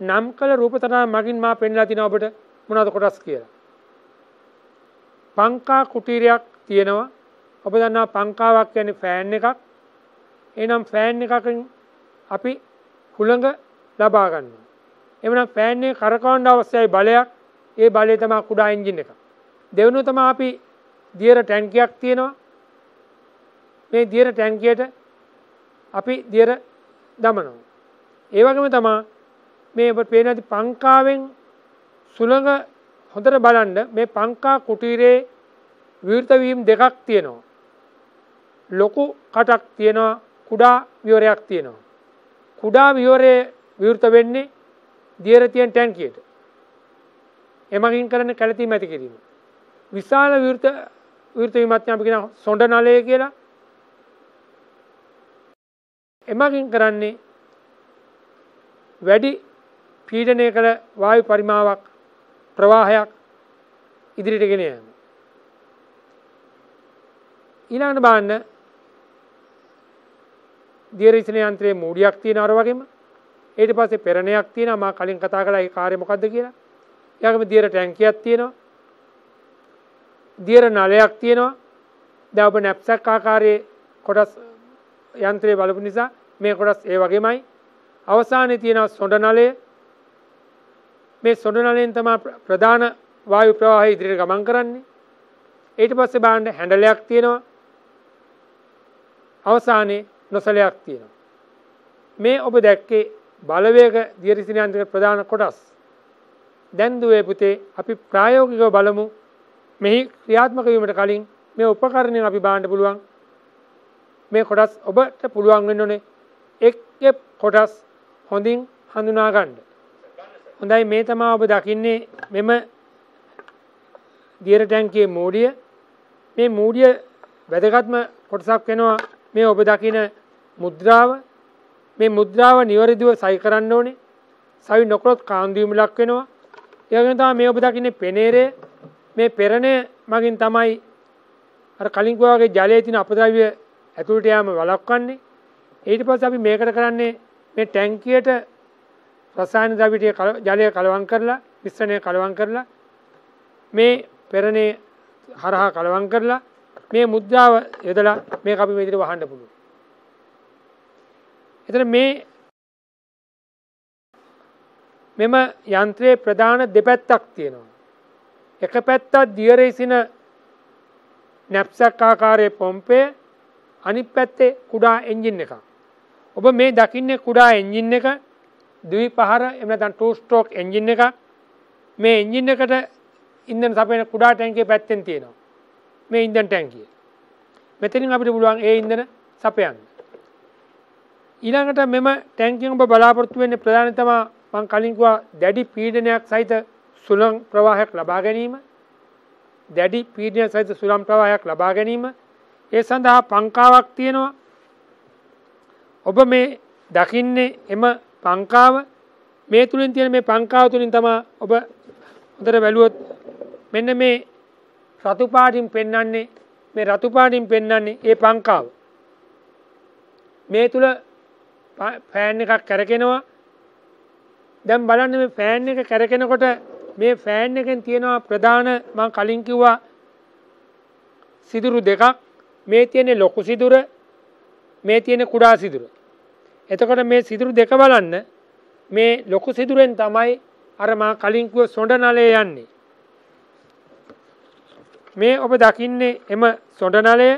නම් කළ රූප සටහන මගින් මා පෙන්ලා තිනවා ඔබට මොනවද කොටස් කියලා. පංකා කුටීරයක් තියෙනවා. ඔබ දන්නවා පංකාවක් කියන්නේ ෆෑන් එකක්. එහෙනම් ෆෑන් එකකින් අපි හුළඟ ලබා ගන්නවා. එමනම් ෆෑන් එක කරකවන්න අවශ්‍යයි බලයක්. ඒ බලය තමයි කුඩා එන්ජින් එක. දෙවෙනුව තමයි අපි දියර ටැංකියක් තියෙනවා. මේ දියර ටැංකියට අපි දියර දමනවා. ඒ වගේම තමා මේ ඔබ පේන ඇති පංකාවෙන් සුළඟ හොඳට බලන්න මේ පංකා කුටීරේ විවෘත වීම දෙකක් තියෙනවා. ලොකු කටක් තියෙනවා කුඩා විවරයක් තියෙනවා. කුඩා විවරයේ විවෘත වෙන්නේ දියර තියෙන ටැංකියට. එමගින් කරන කැළතීම ඇති කිරීම. විශාල විවෘත විවෘත වීමත් අපි කියන සොඬ නලය කියලා එමගින් කරන්නේ වැඩි පීඩනය කළ වායු පරිමාවක් ප්‍රවාහයක් ඉදිරිට ගෙන යෑම. ඊළඟට බලන්න දියරිසන යන්ත්‍රයේ මූඩියක් තියෙන අර වගේම ඊට පස්සේ පෙරණයක් තියෙනවා මා කලින් කතා කළා ඒ කාර්ය මොකද්ද කියලා. ඊයගම දියර ටැංකියක් තියෙනවා. දියර නලයක් තියෙනවා. දැන් ඔබ නැප්සැක් ආකාරයේ කොටස් යන්ත්‍රය බලපු නිසා මේ කොටස් ඒ වගේමයි. අවසානයේ තියෙන සොඬ නලය මේ සොඬ නලයෙන් තමයි ප්‍රධාන වායු ප්‍රවාහය ඉදිරියට ගමන් කරන්නේ. ඊට පස්සේ බලන්න හැන්ඩලයක් තියෙනවා. අවසානයේ නොසලයක් තියෙනවා. මේ ඔබ දැක්කේ බලවේග දියරිසින යන්ත්‍රයේ ප්‍රධාන කොටස්. දැන් දුවේ පුතේ අපි ප්‍රායෝගිකව බලමු මෙහි ක්‍රියාත්මක වීමට කලින් මේ උපකරණයෙන් අපි බලන්න පුළුවන් මේ කොටස් ඔබට පුළුවන් වෙන්න ඕනේ එක් එක් කොටස් හොඳින් හඳුනා ගන්න. හොඳයි මේ තමයි ඔබ දකින්නේ මෙම දියර ටැංකියේ මූඩිය. මේ මූඩිය වැදගත්ම කොටසක් වෙනවා මේ ඔබ දකින මුද්‍රාව. මේ මුද්‍රාව නිවැරදිව සයි කරන්න ඕනේ. සවි නොකළොත් කාන්දුවීම ලක් වෙනවා. ඒ වගේම තමයි මේ ඔබ දකින්නේ පෙනේරය. මේ පෙරණය මගින් තමයි අර කලින් කිව්වා වගේ ජලයේ තියෙන අපද්‍රව්‍ය ඇතුළට යාම වළක්වන්නේ. ඊට පස්සේ අපි මේකට කරන්නේ මේ ටැංකියට රසායන ද්‍රව්‍ය ටික ජලය කලවම් කරලා මිශ්‍රණය කලවම් කරලා මේ පෙරණේ හරහා කලවම් කරලා මේ මුද්‍රාව යොදලා මේක අපි මේ විදිහට වහන්න පුළුවන්. එතන මේ මෙම යන්ත්‍රයේ ප්‍රධාන දෙපැත්තක් තියෙනවා. එක පැත්තක් දියරෙසින නැප්සක් ආකාරයේ පොම්පය අනිත් පැත්තේ කුඩා එන්ජින් එකක්. ඔබ මේ දකින්නේ කුඩා එන්ජින් එක ද්වි පහර එහෙම නැත්නම් ටූ ස්ට්‍රෝක් එන්ජින් එකක්. මේ එන්ජින් එකට ඉන්ධන සපයන කුඩා ටැංකිය පැත්තෙන් තියෙනවා. මේ ඉන්ධන ටැංකිය. මෙතනින් අපිට පුළුවන් ඒ ඉන්ධන සපයන්න. ඊළඟට මෙම ටැංකියෙන් ඔබ බලාපොරොත්තු වෙන්නේ ප්‍රධාන තමා මං කලින් කිව්වා දැඩි පීඩනයක් සහිත සුළං ප්‍රවාහයක් ලබා ගැනීම. දැඩි පීඩනයක් සහිත සුළං ප්‍රවාහයක් ලබා ගැනීම. ඒ සඳහා පංකාවක් තියෙනවා. ඔබ මේ දකින්නේ එම පංකාව මේ තුලින් තියෙන මේ පංකාව තුලින් තමයි ඔබ හොඳට බැලුවොත් මෙන්න මේ රතු පාටින් පෙන්වන්නේ මේ රතු පාටින් පෙන්වන්නේ ඒ පංකාව. මේ තුල ෆෑන් එකක් කැරකෙනවා. දැන් බලන්න මේ ෆෑන් එක කැරකෙනකොට මේ ෆෑන් එකෙන් තියෙනවා ප්‍රධාන මම කලින් කිව්වා සිදුරු දෙකක් මේ තියෙන ලොකු සිදුර මේ තියෙන කුඩා සිදුර. එතකොට මේ සිදුරු දෙක බලන්න මේ ලොකු සිදුරෙන් තමයි අර මා කලින් කිව්ව සොඬ නලය යන්නේ. මේ ඔබ දකින්නේ එම සොඬ නලය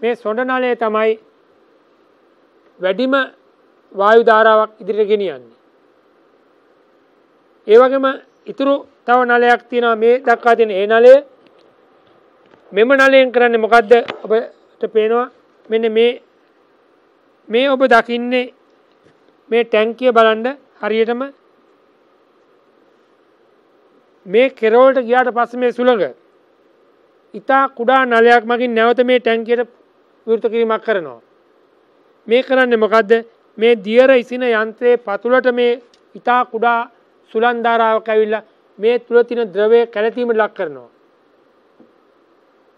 මේ සොඬ නලය තමයි වැඩිම වායු ධාරාවක් ඉදිරියට ගෙනියන්නේ. ඒ වගේම ඉතුරු තව නලයක් තියෙනවා මේ දක්වා තියෙන ඒ නලය මෙම නලයෙන් කරන්නේ මොකද්ද ඔබට පේනවා මෙන්න මේ මේ ඔබ දකින්නේ මේ ටැංකිය බලන්න හරියටම. මේ කෙරවලට ගියාට පස්සේ මේ සුළඟ. ඉතා කුඩා නලයක් මගින් නැවත මේ ටැංකියට විවෘත කිරීමක් කරනවා. මේ කරන්නේ මොකද්ද? මේ දියර ඉසින යන්ත්‍රයේ පතුලට මේ ඉතා කුඩා සුළං ධාරාවක් ඇවිල්ලා මේ තුල තියෙන ද්‍රවය කැළතීමට ලක් කරනවා.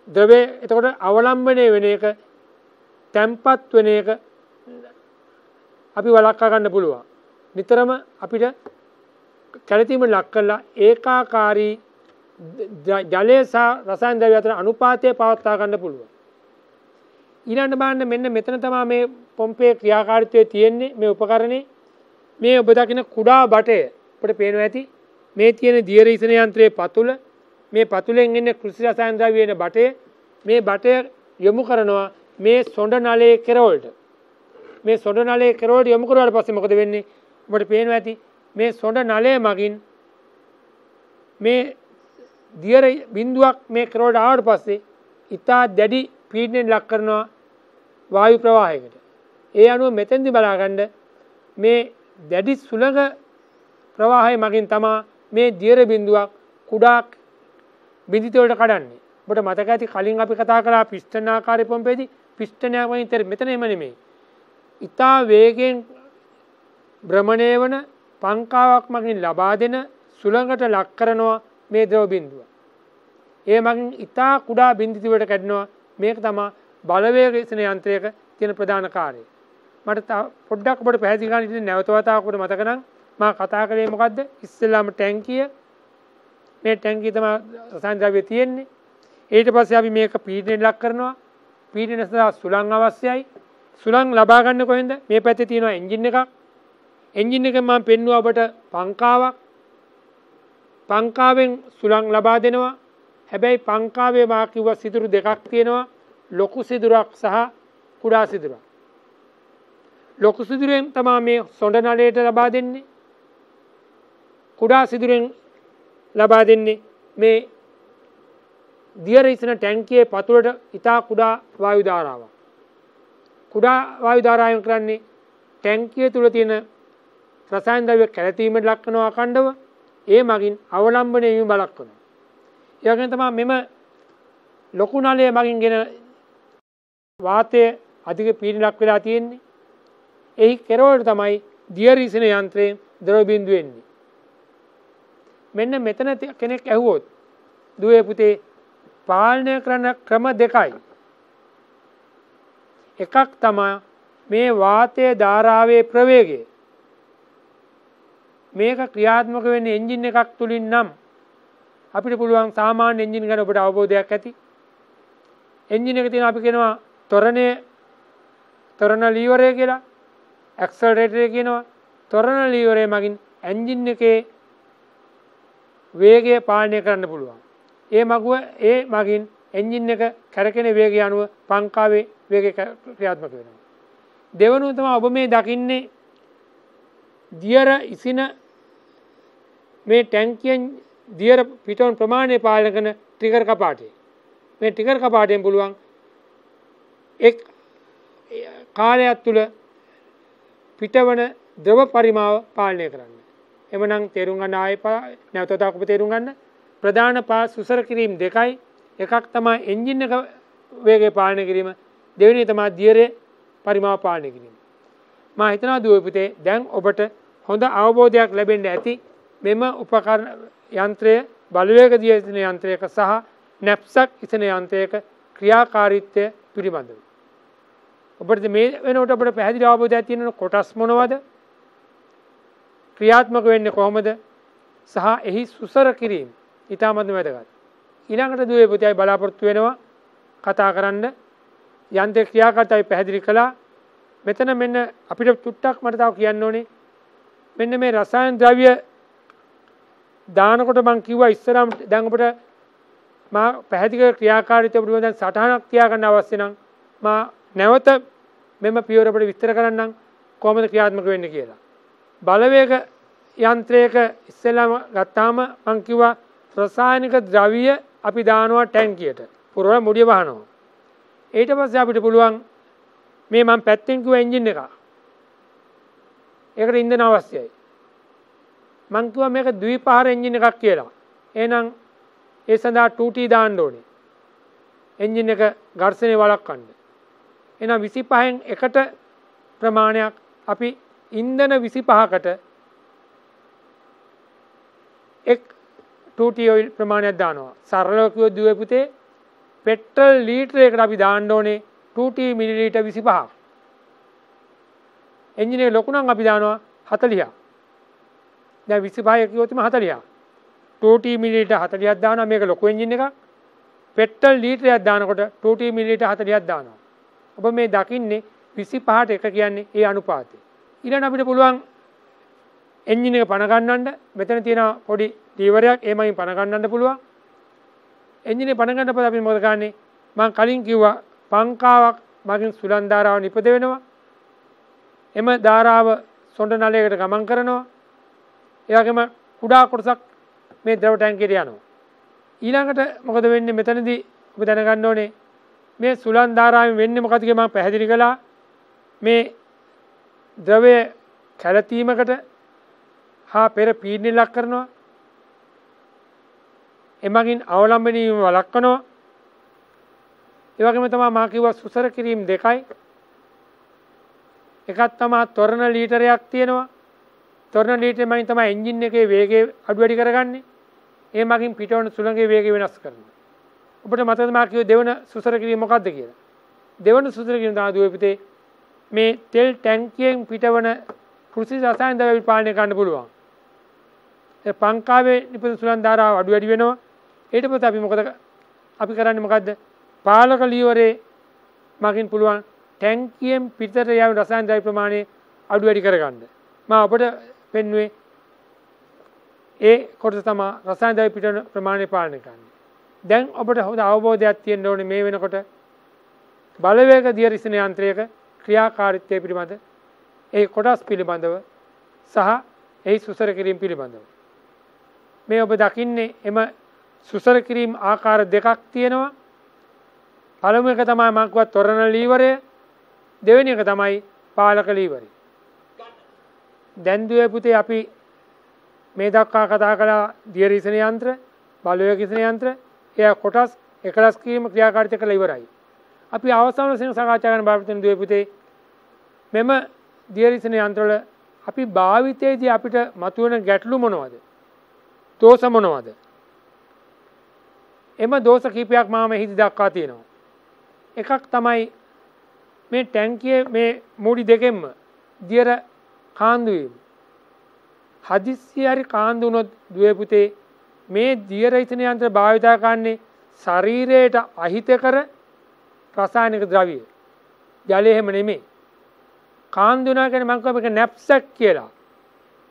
ද්‍රවය එතකොට අවලම්බනය වෙන එක තැම්පත් වෙන එක අපි වළක්වා ගන්න පුළුවන්. නිතරම අපිට කැළතීමට ලක් කරලා ඒකාකාරී ජලය සහ රසායන ද්‍රව්‍ය අතර අනුපාතය පවත්වා ගන්න පුළුවන්. ඊළඟට බලන්න මෙන්න මෙතන තමයි මේ පොම්පේ ක්‍රියාකාරීත්වය තියෙන්නේ මේ උපකරණේ මේ ඔබ දකින කුඩා බටය අපිට පේනවා ඇති මේ තියෙන දියර ඉසන යන්ත්‍රයේ පතුල මේ පතුලෙන් එන්නේ කෘෂි රසායන ද්‍රව්‍ය වෙන බටය මේ බටය යොමු කරනවා මේ සොඬ නලයේ කෙරවලට මේ සොඬ නලයේ කෙරවලට යොමු කරුවාට පස්සේ මොකද වෙන්නේ ඔබට පේනවා ඇති මේ සොඬ නලය මගින් මේ දියර බිඳුවක් මේ කෙරවලට ආවට පස්සේ ඉතා දැඩි පීඩනයෙන් ලක් කරනවා වායු ප්‍රවාහයකට ඒ අනුව මෙතෙන්දි බලාගන්න මේ දැඩි සුළඟ ප්‍රවාහය මගින් තමා මේ දියර බිඳුවක් කුඩාක් බිඳිතවලට කඩන්නේ. ඔබට මතක ඇති කලින් අපි කතා කළා පිස්ටනාකාරී පොම්පේදී පිස්ටනයක් වයින් තර මෙතන එම නෙමෙයි. ඊතා වේගෙන් භ්‍රමණය වන පංකාවක් මගින් ලබා දෙන සුළඟට ලක් කරනවා මේ ද්‍රව බිඳුව. ඒ මගින් ඊතා කුඩා බිඳිතිවලට කැඩෙනවා මේක තමා බලවේග ඉසන යන්ත්‍රයක තියෙන ප්‍රධාන කාර්යය. මට පොඩ්ඩක් ඔබට පැහැදිලි කරන්න ඉතින් නැවත වතාවකට මතක නම් මා කතා කළේ මොකද්ද? ඉස්සෙල්ලාම ටැංකිය මේ ටැංකිය තමයි රසායන ද්‍රව්‍ය තියෙන්නේ. ඊට පස්සේ අපි මේක පීඩනයට ලක් කරනවා. පීඩනය සඳහා සුළං අවශ්‍යයි. සුළං ලබා ගන්න කොහෙන්ද? මේ පැත්තේ තියෙනවා එන්ජින් එකක්. එන්ජින් එකෙන් මම පෙන්නුවා ඔබට පංකාවක්. පංකාවෙන් සුළං ලබා දෙනවා. හැබැයි පංකාවේ මා කිව්ව සිදුරු දෙකක් තියෙනවා. ලොකු සිදුරක් සහ කුඩා සිදුරක්. ලොකු සිදුරෙන් තමා මේ සොඬ නලයට ලබා දෙන්නේ. කුඩා සිදුරෙන් ලබා දෙන්නේ මේ දියර ඉසන ටැංකියේ පතුලට ඉතා කුඩා වායු ධාරාවක්. කුඩා වායු ධාරාවෙන් කරන්නේ ටැංකිය තුල තියෙන රසායන ද්‍රව්‍ය කැළතීමට ලක් කරනවා අඛණ්ඩව ඒ මගින් අවලම්බනය වීම බලක් කරනවා. ඒ වගේම තමයි මෙම ලොකු නලය මගින් ගෙන වාතය අධික පීඩනයක් වෙලා තියෙන්නේ. එහි කෙරවලට තමයි දියරීසන යන්ත්‍රයෙන් ද්‍රව බිඳු වෙන්නේ. මෙන්න මෙතන කෙනෙක් ඇහුවොත් දුවේ පුතේ පාලනය කරන ක්‍රම දෙකයි. එකක් තමයි මේ වාතයේ ධාරාවේ ප්‍රවේගය. මේක ක්‍රියාත්මක වෙන්නේ එන්ජින් එකක් තුලින් නම් අපිට පුළුවන් සාමාන්‍ය එන්ජින් ගැන ඔබට අවබෝධයක් ඇති. එන්ජින් එක තියෙන අපි කියනවා තොරණය තොරණ ලීවරය කියලා ඇක්සලරේටරය කියනවා තොරණ ලීවරය මගින් ඇන්ජින් එකේ වේගය පාලනය කරන්න පුළුවන්. ඒ මගුව ඒ මගින් එන්ජින් එක කැරකෙන වේගය අනුව පංකාවේ වේගය ක්‍රියාත්මක වෙනවා. දෙවනුව තමයි ඔබ මේ දකින්නේ දියර ඉසින මේ ටැංකියෙන් දියර පිටවන් ප්‍රමාණය පාලන කරන ට්‍රිගර් කපාටේ. මේ ටිකර් කපාටයෙන් පුළුවන් එක් කාලයක් තුළ පිටවන ද්‍රව පරිමාව පාලනය කරන්න. එමනම් තේරුම් ගන්න ආය නැවතතාකප තේරුම් ගන්න ප්‍රධාන පා සුසර කිරීම් දෙකයි එකක් තමා එන්ජින්න එක වේගේ පාලනය කිරීම දෙවනි තමා දියරේ පරිමාව පාලනය කිරීම. මා හිතනා දුවපිතේ දැන් ඔබට හොඳ අවබෝධයක් ලැබෙන්ට ඇති මෙම උපකර යන්ත්‍රය බලවේග දියන යන්ත්‍රයක සහ නැප්සක් ඉසන යන්ත්‍රයක ක්‍රියාකාරිත්වය පිළිබඳව. ඔබට මේ වෙනට ඔබට පැදිලි අවබෝධයක් තියෙන කොටස් මොනවද ක්‍රියාත්මක වෙන්න කොහොමද සහ එහි සුසර කිරීම ඉතාමත්ම වැදගත්. ඊළඟට දුවේ පුතයි බලාපොරොත්තු වෙනවා කතා කරන්න යන්ත්‍ර ක්‍රියාකර්තයි පැහැදිලි කළා. මෙතන මෙන්න අපිට චුට්ටක් මට තව කියන්න ඕනේ. මෙන්න මේ රසායන ද්‍රව්‍ය දානකොට මං කිව්වා ඉස්සරහම දැන් ඔබට මා පැහැදිලි ක්‍රියාකාරීත්වය පිළිබඳව සටහනක් තියාගන්න අවශ්‍ය නම් මා නැවත මෙම පියවර අපිට විස්තර කරන්නම් කොහොමද ක්‍රියාත්මක වෙන්නේ කියලා. බලවේග යන්ත්‍රයක ඉස්සෙල්ලාම ගත්තාම මං කිව්වා රසායනික ද්‍රව්‍ය අපි දානවා ටැංකියට. පුරවලා මුඩිය වහනවා. ඊට පස්සේ අපිට පුළුවන් මේ මම පැත්තෙන් කිව්ව එන්ජින් එක. ඒකට ඉන්ධන අවශ්‍යයි. මං කිව්වා මේක ද්විපහර එන්ජින් එකක් කියලා. එහෙනම් ඒ සඳහා 2T දාන්න ඕනේ. එන්ජින් එක ඝර්ෂණය වළක්වන්න. එහෙනම් 25න් එකට ප්‍රමාණයක් අපි ඉන්ධන 25කට එක් 2T ඔයිල් ප්‍රමාණයක් දානවා. සරලව කිව්වොත් දුවේ පුතේ පෙට්‍රල් ලීටරයකට අපි දාන්න ඕනේ 2T මිලිලීටර් 25ක්. එන්ජින් එක ලොකු නම් අපි දානවා 40ක්. දැන් 25 කිව්වොත් 40ක්. 2T මිලිලීටර් 40ක් දානවා මේක ලොකු එන්ජින් එකක්. පෙට්‍රල් ලීටරයක් දානකොට 2T මිලිලීටර් 40ක් දානවා. ඔබ මේ දකින්නේ 25ට එක කියන්නේ ඒ අනුපාතය. ඊළඟ අපිට පුළුවන් එන්ජින් එක පණ ගන්නන්න මෙතන තියෙන පොඩි ලීවරයක් ඒ මගින් පණ ගන්නන්න පුළුවන්. එන්ජින් එක පණ ගන්න පස්සේ අපි මොකද කරන්නේ? මම කලින් කිව්වා පංකාවක් මගින් සුලන් ධාරාව නිපද වෙනවා. එම ධාරාව සොඬ නලයකට ගමන් කරනවා. ඒ වගේම කුඩා කොටසක් මේ ද්‍රව ටැංකියට යනවා. ඊළඟට මොකද වෙන්නේ මෙතනදී ඔබ දැනගන්න ඕනේ මේ සුලන් ධාරාවෙන් වෙන්නේ මොකද කියලා මම පැහැදිලි කළා. මේ ද්‍රවය කැළතීමකට හා පෙර පීඩනය ලක් කරනවා. එමගින් අවලම්බනීම වළක්වනවා. ඒ වගේම තමයි මා කිව්වා සුසර කිරීම දෙකයි. එකක් තමයි තොරණ ලීටරයක් තියෙනවා. තොරණ ලීටරේ මගින් තමයි එන්ජින් එකේ වේගය අඩු වැඩි කරගන්නේ. ඒ මගින් පිටවන සුළඟේ වේගය වෙනස් කරනවා. ඔබට මතකද මා කිව්ව දෙවන සුසර කිරීම මොකක්ද කියලා? දෙවන සුසර කිරීම තමයි දුවේ පුතේ මේ තෙල් ටැංකියෙන් පිටවන කෘෂි රසායන ද්‍රව්‍ය පාලනය කරන්න පුළුවන්. ඒ පංකාවේ නිපද සුළං ධාරාව අඩු වැඩි වෙනවා. ඊට පස්සේ අපි මොකද අපි කරන්නේ මොකද්ද? පාලක ලීවරේ මගින් පුළුවන් ටැංකියෙන් පිටට යන රසායන ද්‍රව්‍ය ප්‍රමාණය අඩු වැඩි කරගන්න. මම ඔබට පෙන්වුවේ ඒ කොටස තමයි රසායන ද්‍රව්‍ය පිටන ප්‍රමාණය පාලනය කරන්නේ. දැන් ඔබට හොඳ අවබෝධයක් තියෙන්න ඕනේ මේ වෙනකොට බලවේග දියරිසන යන්ත්‍රයක ක්‍රියාකාරීත්වය පිළිබඳ ඒ කොටස් පිළිබඳව සහ එහි සුසර කිරීම පිළිබඳව. මේ ඔබ දකින්නේ එම සුසර කිරීම් ආකාර දෙකක් තියෙනවා. පළමු එක තමයි මම කිව්වා තොරණ ලීවරය. දෙවෙනි එක තමයි පාලක ලීවරය. දැන් දුවේ පුතේ අපි මේ දක්වා කතා කළා දියරිසන යන්ත්‍ර, බලවේගිසන යන්ත්‍ර, එය කොටස් එකලස් කිරීම ක්‍රියාකාරීත්වය කළ ඉවරයි. අපි අවසාන වශයෙන් සාකච්ඡා කරන බාරපතන දුවේ පුතේ මෙම දියරිසන යන්ත්‍රවල අපි භාවිතයේදී අපිට මතුවෙන ගැටලු මොනවද? දෝෂ මොනවද? එම දෝෂ කීපයක් මම එහිදී දක්වා තියෙනවා. එකක් තමයි මේ ටැංකියේ මේ මූඩි දෙකෙන්ම දියර කාන්දු වීම. හදිස්සිය හරි කාන්දු වුණොත් දුවේ පුතේ මේ දියරහිතන යන්ත්‍ර භාවිතා කන්නේ ශරීරයට අහිතකර රසායනික ද්‍රවිය. ජලය එහෙම නෙමේ. කාන්දුනා ගැන මං කිව්වා මේක නැප්සැක් කියලා.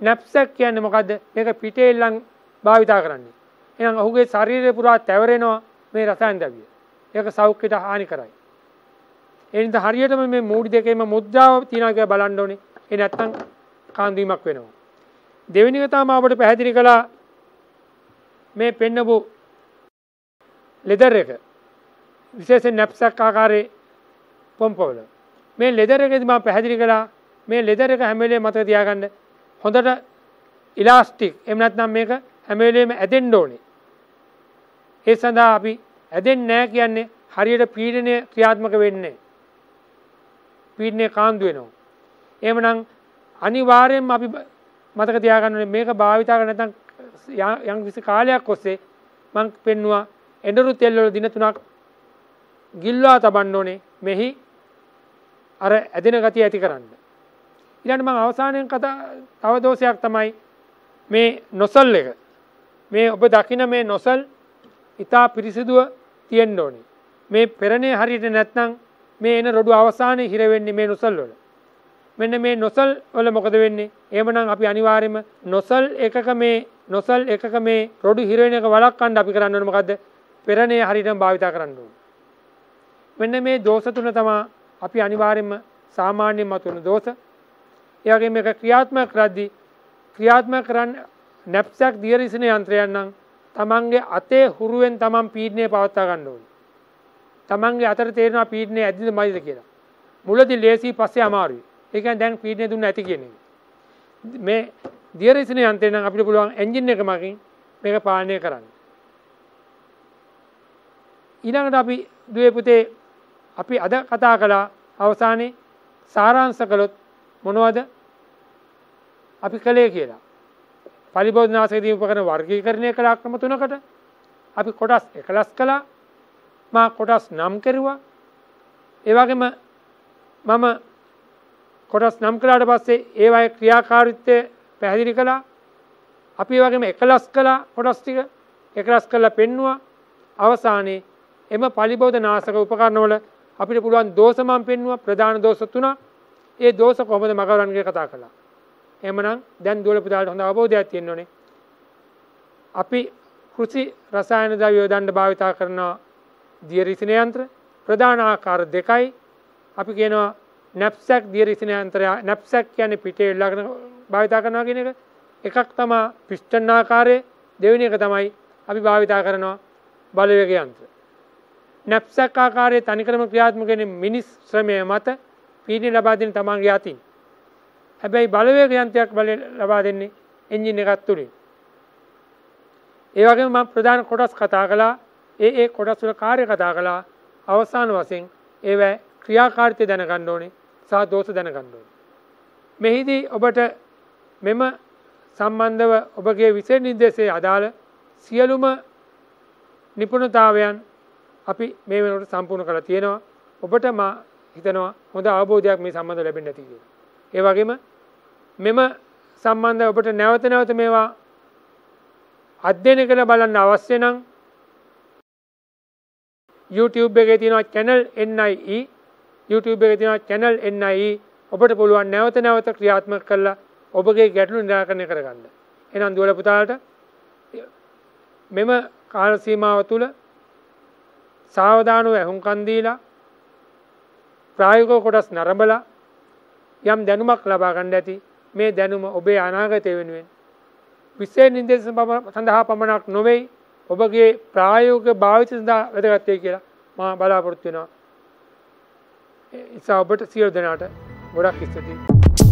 නැප්සැක් කියන්නේ මොකද්ද? මේක පිටේල්ලන් භාවිතා කරන්නේ. එහෙනම් ඔහුගේ ශරීරය පුරා තැවරෙනවා මේ රසායන ද්‍රව්‍ය. ඒක සෞඛ්‍යයට හානි කරයි. ඒ නිසා හරියටම මේ මූඩි දෙකේම මුද්‍රාව තියනවා කියලා බලන්න ඕනේ. ඒ නැත්තම් කාන්දීමක් වෙනවා. දෙවෙනි එක තමයි අපිට පැහැදිලි කළා මේ පෙන්නපු ලෙදර් එක විශේෂයෙන් නැප්සක් ආකාරයේ පොම්පවල මේ ලෙදර් එකේදී මම පැහැදිලි කළා මේ ලෙදර් එක හැම වෙලේම මතක තියාගන්න හොඳට ඉලාස්ටික් එහෙම නැත්නම් මේක හැම වෙලේම ඇදෙන්න ඕනේ ඒ සඳහා අපි ඇදෙන්නේ නැහැ කියන්නේ හරියට පීඩනය ක්‍රියාත්මක වෙන්නේ පීඩනය කාන්දු වෙනවා එහෙමනම් අනිවාර්යයෙන්ම අපි මතක තියාගන්න ඕනේ මේක භාවිතා කරන නැත්නම් යම් කිසි කාලයක් ඔස්සේ මම පෙන්නවා එඬරු තෙල් වල දින තුනක් ගිල්වා තබන්න ඕනේ මෙහි අර ඇදෙන ගතිය ඇති කරන්න. ඊළඟට මම අවසානයෙන් කතා තව දෝෂයක් තමයි මේ නොසල් එක. මේ ඔබ දකින මේ නොසල් ඊටා පිරිසිදුව තියෙන්න ඕනේ. මේ පෙරණේ හරියට නැත්නම් මේ එන රොඩු අවසානයේ හිර වෙන්නේ මේ නොසල් වල. මෙන්න මේ නොසල් වල මොකද වෙන්නේ? එහෙමනම් අපි අනිවාර්යයෙන්ම නොසල් එකක මේ නොසල් එකක මේ රොඩු හිර වෙන එක වළක්වන්න අපි කරන්න ඕනේ මොකද්ද? පෙරණේ හරියටම භාවිතා කරන්න ඕනේ. මෙන්න මේ දෝෂ තුන තමයි අපි අනිවාර්යයෙන්ම සාමාන්‍යයෙන් මතුවන දෝෂ. ඒ වගේම මේක ක්‍රියාත්මක කරද්දී ක්‍රියාත්මක කරන්න නැප්සැක් දියරිසින යන්ත්‍රයක් නම් තමන්ගේ අතේ හුරුවෙන් තමන් පීඩනය පවත්වා ගන්න ඕනේ. තමන්ගේ අතට තේරෙනවා පීඩනය ඇද්දිද මදිද කියලා. මුලදී ලේසි පස්සේ අමාරුයි. ඒ කියන්නේ දැන් පීඩනය දුන්න ඇති කියන එක. මේ දියරිසින යන්ත්‍රය නම් අපිට පුළුවන් එන්ජින් එක මගින් මේක පාලනය කරන්න. ඊළඟට අපි දුවේ පුතේ අපි අද කතා කළා අවසානයේ සාරාංශ කළොත් මොනවද අපි කළේ කියලා. පරිබෝධනාශකදී උපකරණ වර්ගීකරණය කළ ක්‍රම තුනකට අපි කොටස් 11 කළා. මා කොටස් නම් කරුවා. ඒ වගේම මම කොටස් නම් කළාට පස්සේ ඒවායේ ක්‍රියාකාරීත්වය පැහැදිලි කළා. අපි ඒ වගේම 11 කළා කොටස් ටික 11 කරලා පෙන්නවා. අවසානයේ එම පලිබෝධ නාශක උපකරණවල අපිට පුළුවන් දෝෂ මම පෙන්වුවා ප්‍රධාන දෝෂ තුනක්. ඒ දෝෂ කොහොමද මගවරන්නේ කතා කළා. එහෙමනම් දැන් දුවල පුතාලට හොඳ අවබෝධයක් තියෙන්න ඕනේ. අපි කෘෂි රසායන ද්‍රව්‍ය යොදන්න භාවිතා කරන දියරිසින යන්ත්‍ර ප්‍රධාන ආකාර දෙකයි. අපි කියනවා නැප්සැක් දියරිසින යන්ත්‍රය නැප්සැක් කියන්නේ පිටේ එල්ලගෙන භාවිතා කරනවා කියන එක. එකක් තමයි පිස්ටන් ආකාරයේ දෙවෙනි එක තමයි අපි භාවිතා කරනවා බලවේග යන්ත්‍ර. නැප්සැක් ආකාරයේ තනිකරම ක්‍රියාත්මක වෙන මිනිස් ශ්‍රමය මත පීඩන ලබා දෙන තමන්ගේ අතින්. හැබැයි බලවේග යන්ත්‍රයක් බල ලබා දෙන්නේ එන්ජින් එකක් තුලින්. ඒ වගේම මම ප්‍රධාන කොටස් කතා කළා. ඒ ඒ කොටස් වල කාර්ය කතා කළා. අවසාන වශයෙන් ඒවැ ක්‍රියාකාරීත්වය දැනගන්න ඕනේ සහ දෝෂ දැනගන්න ඕනේ. මෙහිදී ඔබට මෙම සම්බන්ධව ඔබගේ විෂය නිර්දේශයේ අදාළ සියලුම නිපුණතාවයන් අපි මේ වෙනකොට සම්පූර්ණ කරලා තියෙනවා. ඔබට මා හිතනවා හොඳ අවබෝධයක් මේ සම්බන්ධව ලැබෙන්නේ නැති කියලා. ඒ වගේම මෙම සම්බන්ධව ඔබට නැවත නැවත මේවා අධ්‍යයනය කරලා බලන්න අවශ්‍ය නම් YouTube එකේ තියෙනවා channel NIE YouTube එකේ තියෙනවා channel NIE ඔබට පුළුවන් නැවත නැවත ක්‍රියාත්මක කරලා ඔබගේ ගැටලු නිරාකරණය කරගන්න. එහෙනම් දුවල පුතාලට මෙම කාල සීමාව තුළ සාවධානව ඇහුම්කන් දීලා ප්‍රායෝගික කොටස් නරඹලා යම් දැනුමක් ලබා ගන්න ඇති මේ දැනුම ඔබේ අනාගතය වෙනුවෙන් විශේෂ නිර්දේශ සඳහා පමණක් නොවේ ඔබගේ ප්‍රායෝගික භාවිත සඳහා වැදගත් වෙයි කියලා මම බලාපොරොත්තු වෙනවා. ඒ නිසා ඔබට සියලු දෙනාට ගොඩක් ස්තුතියි.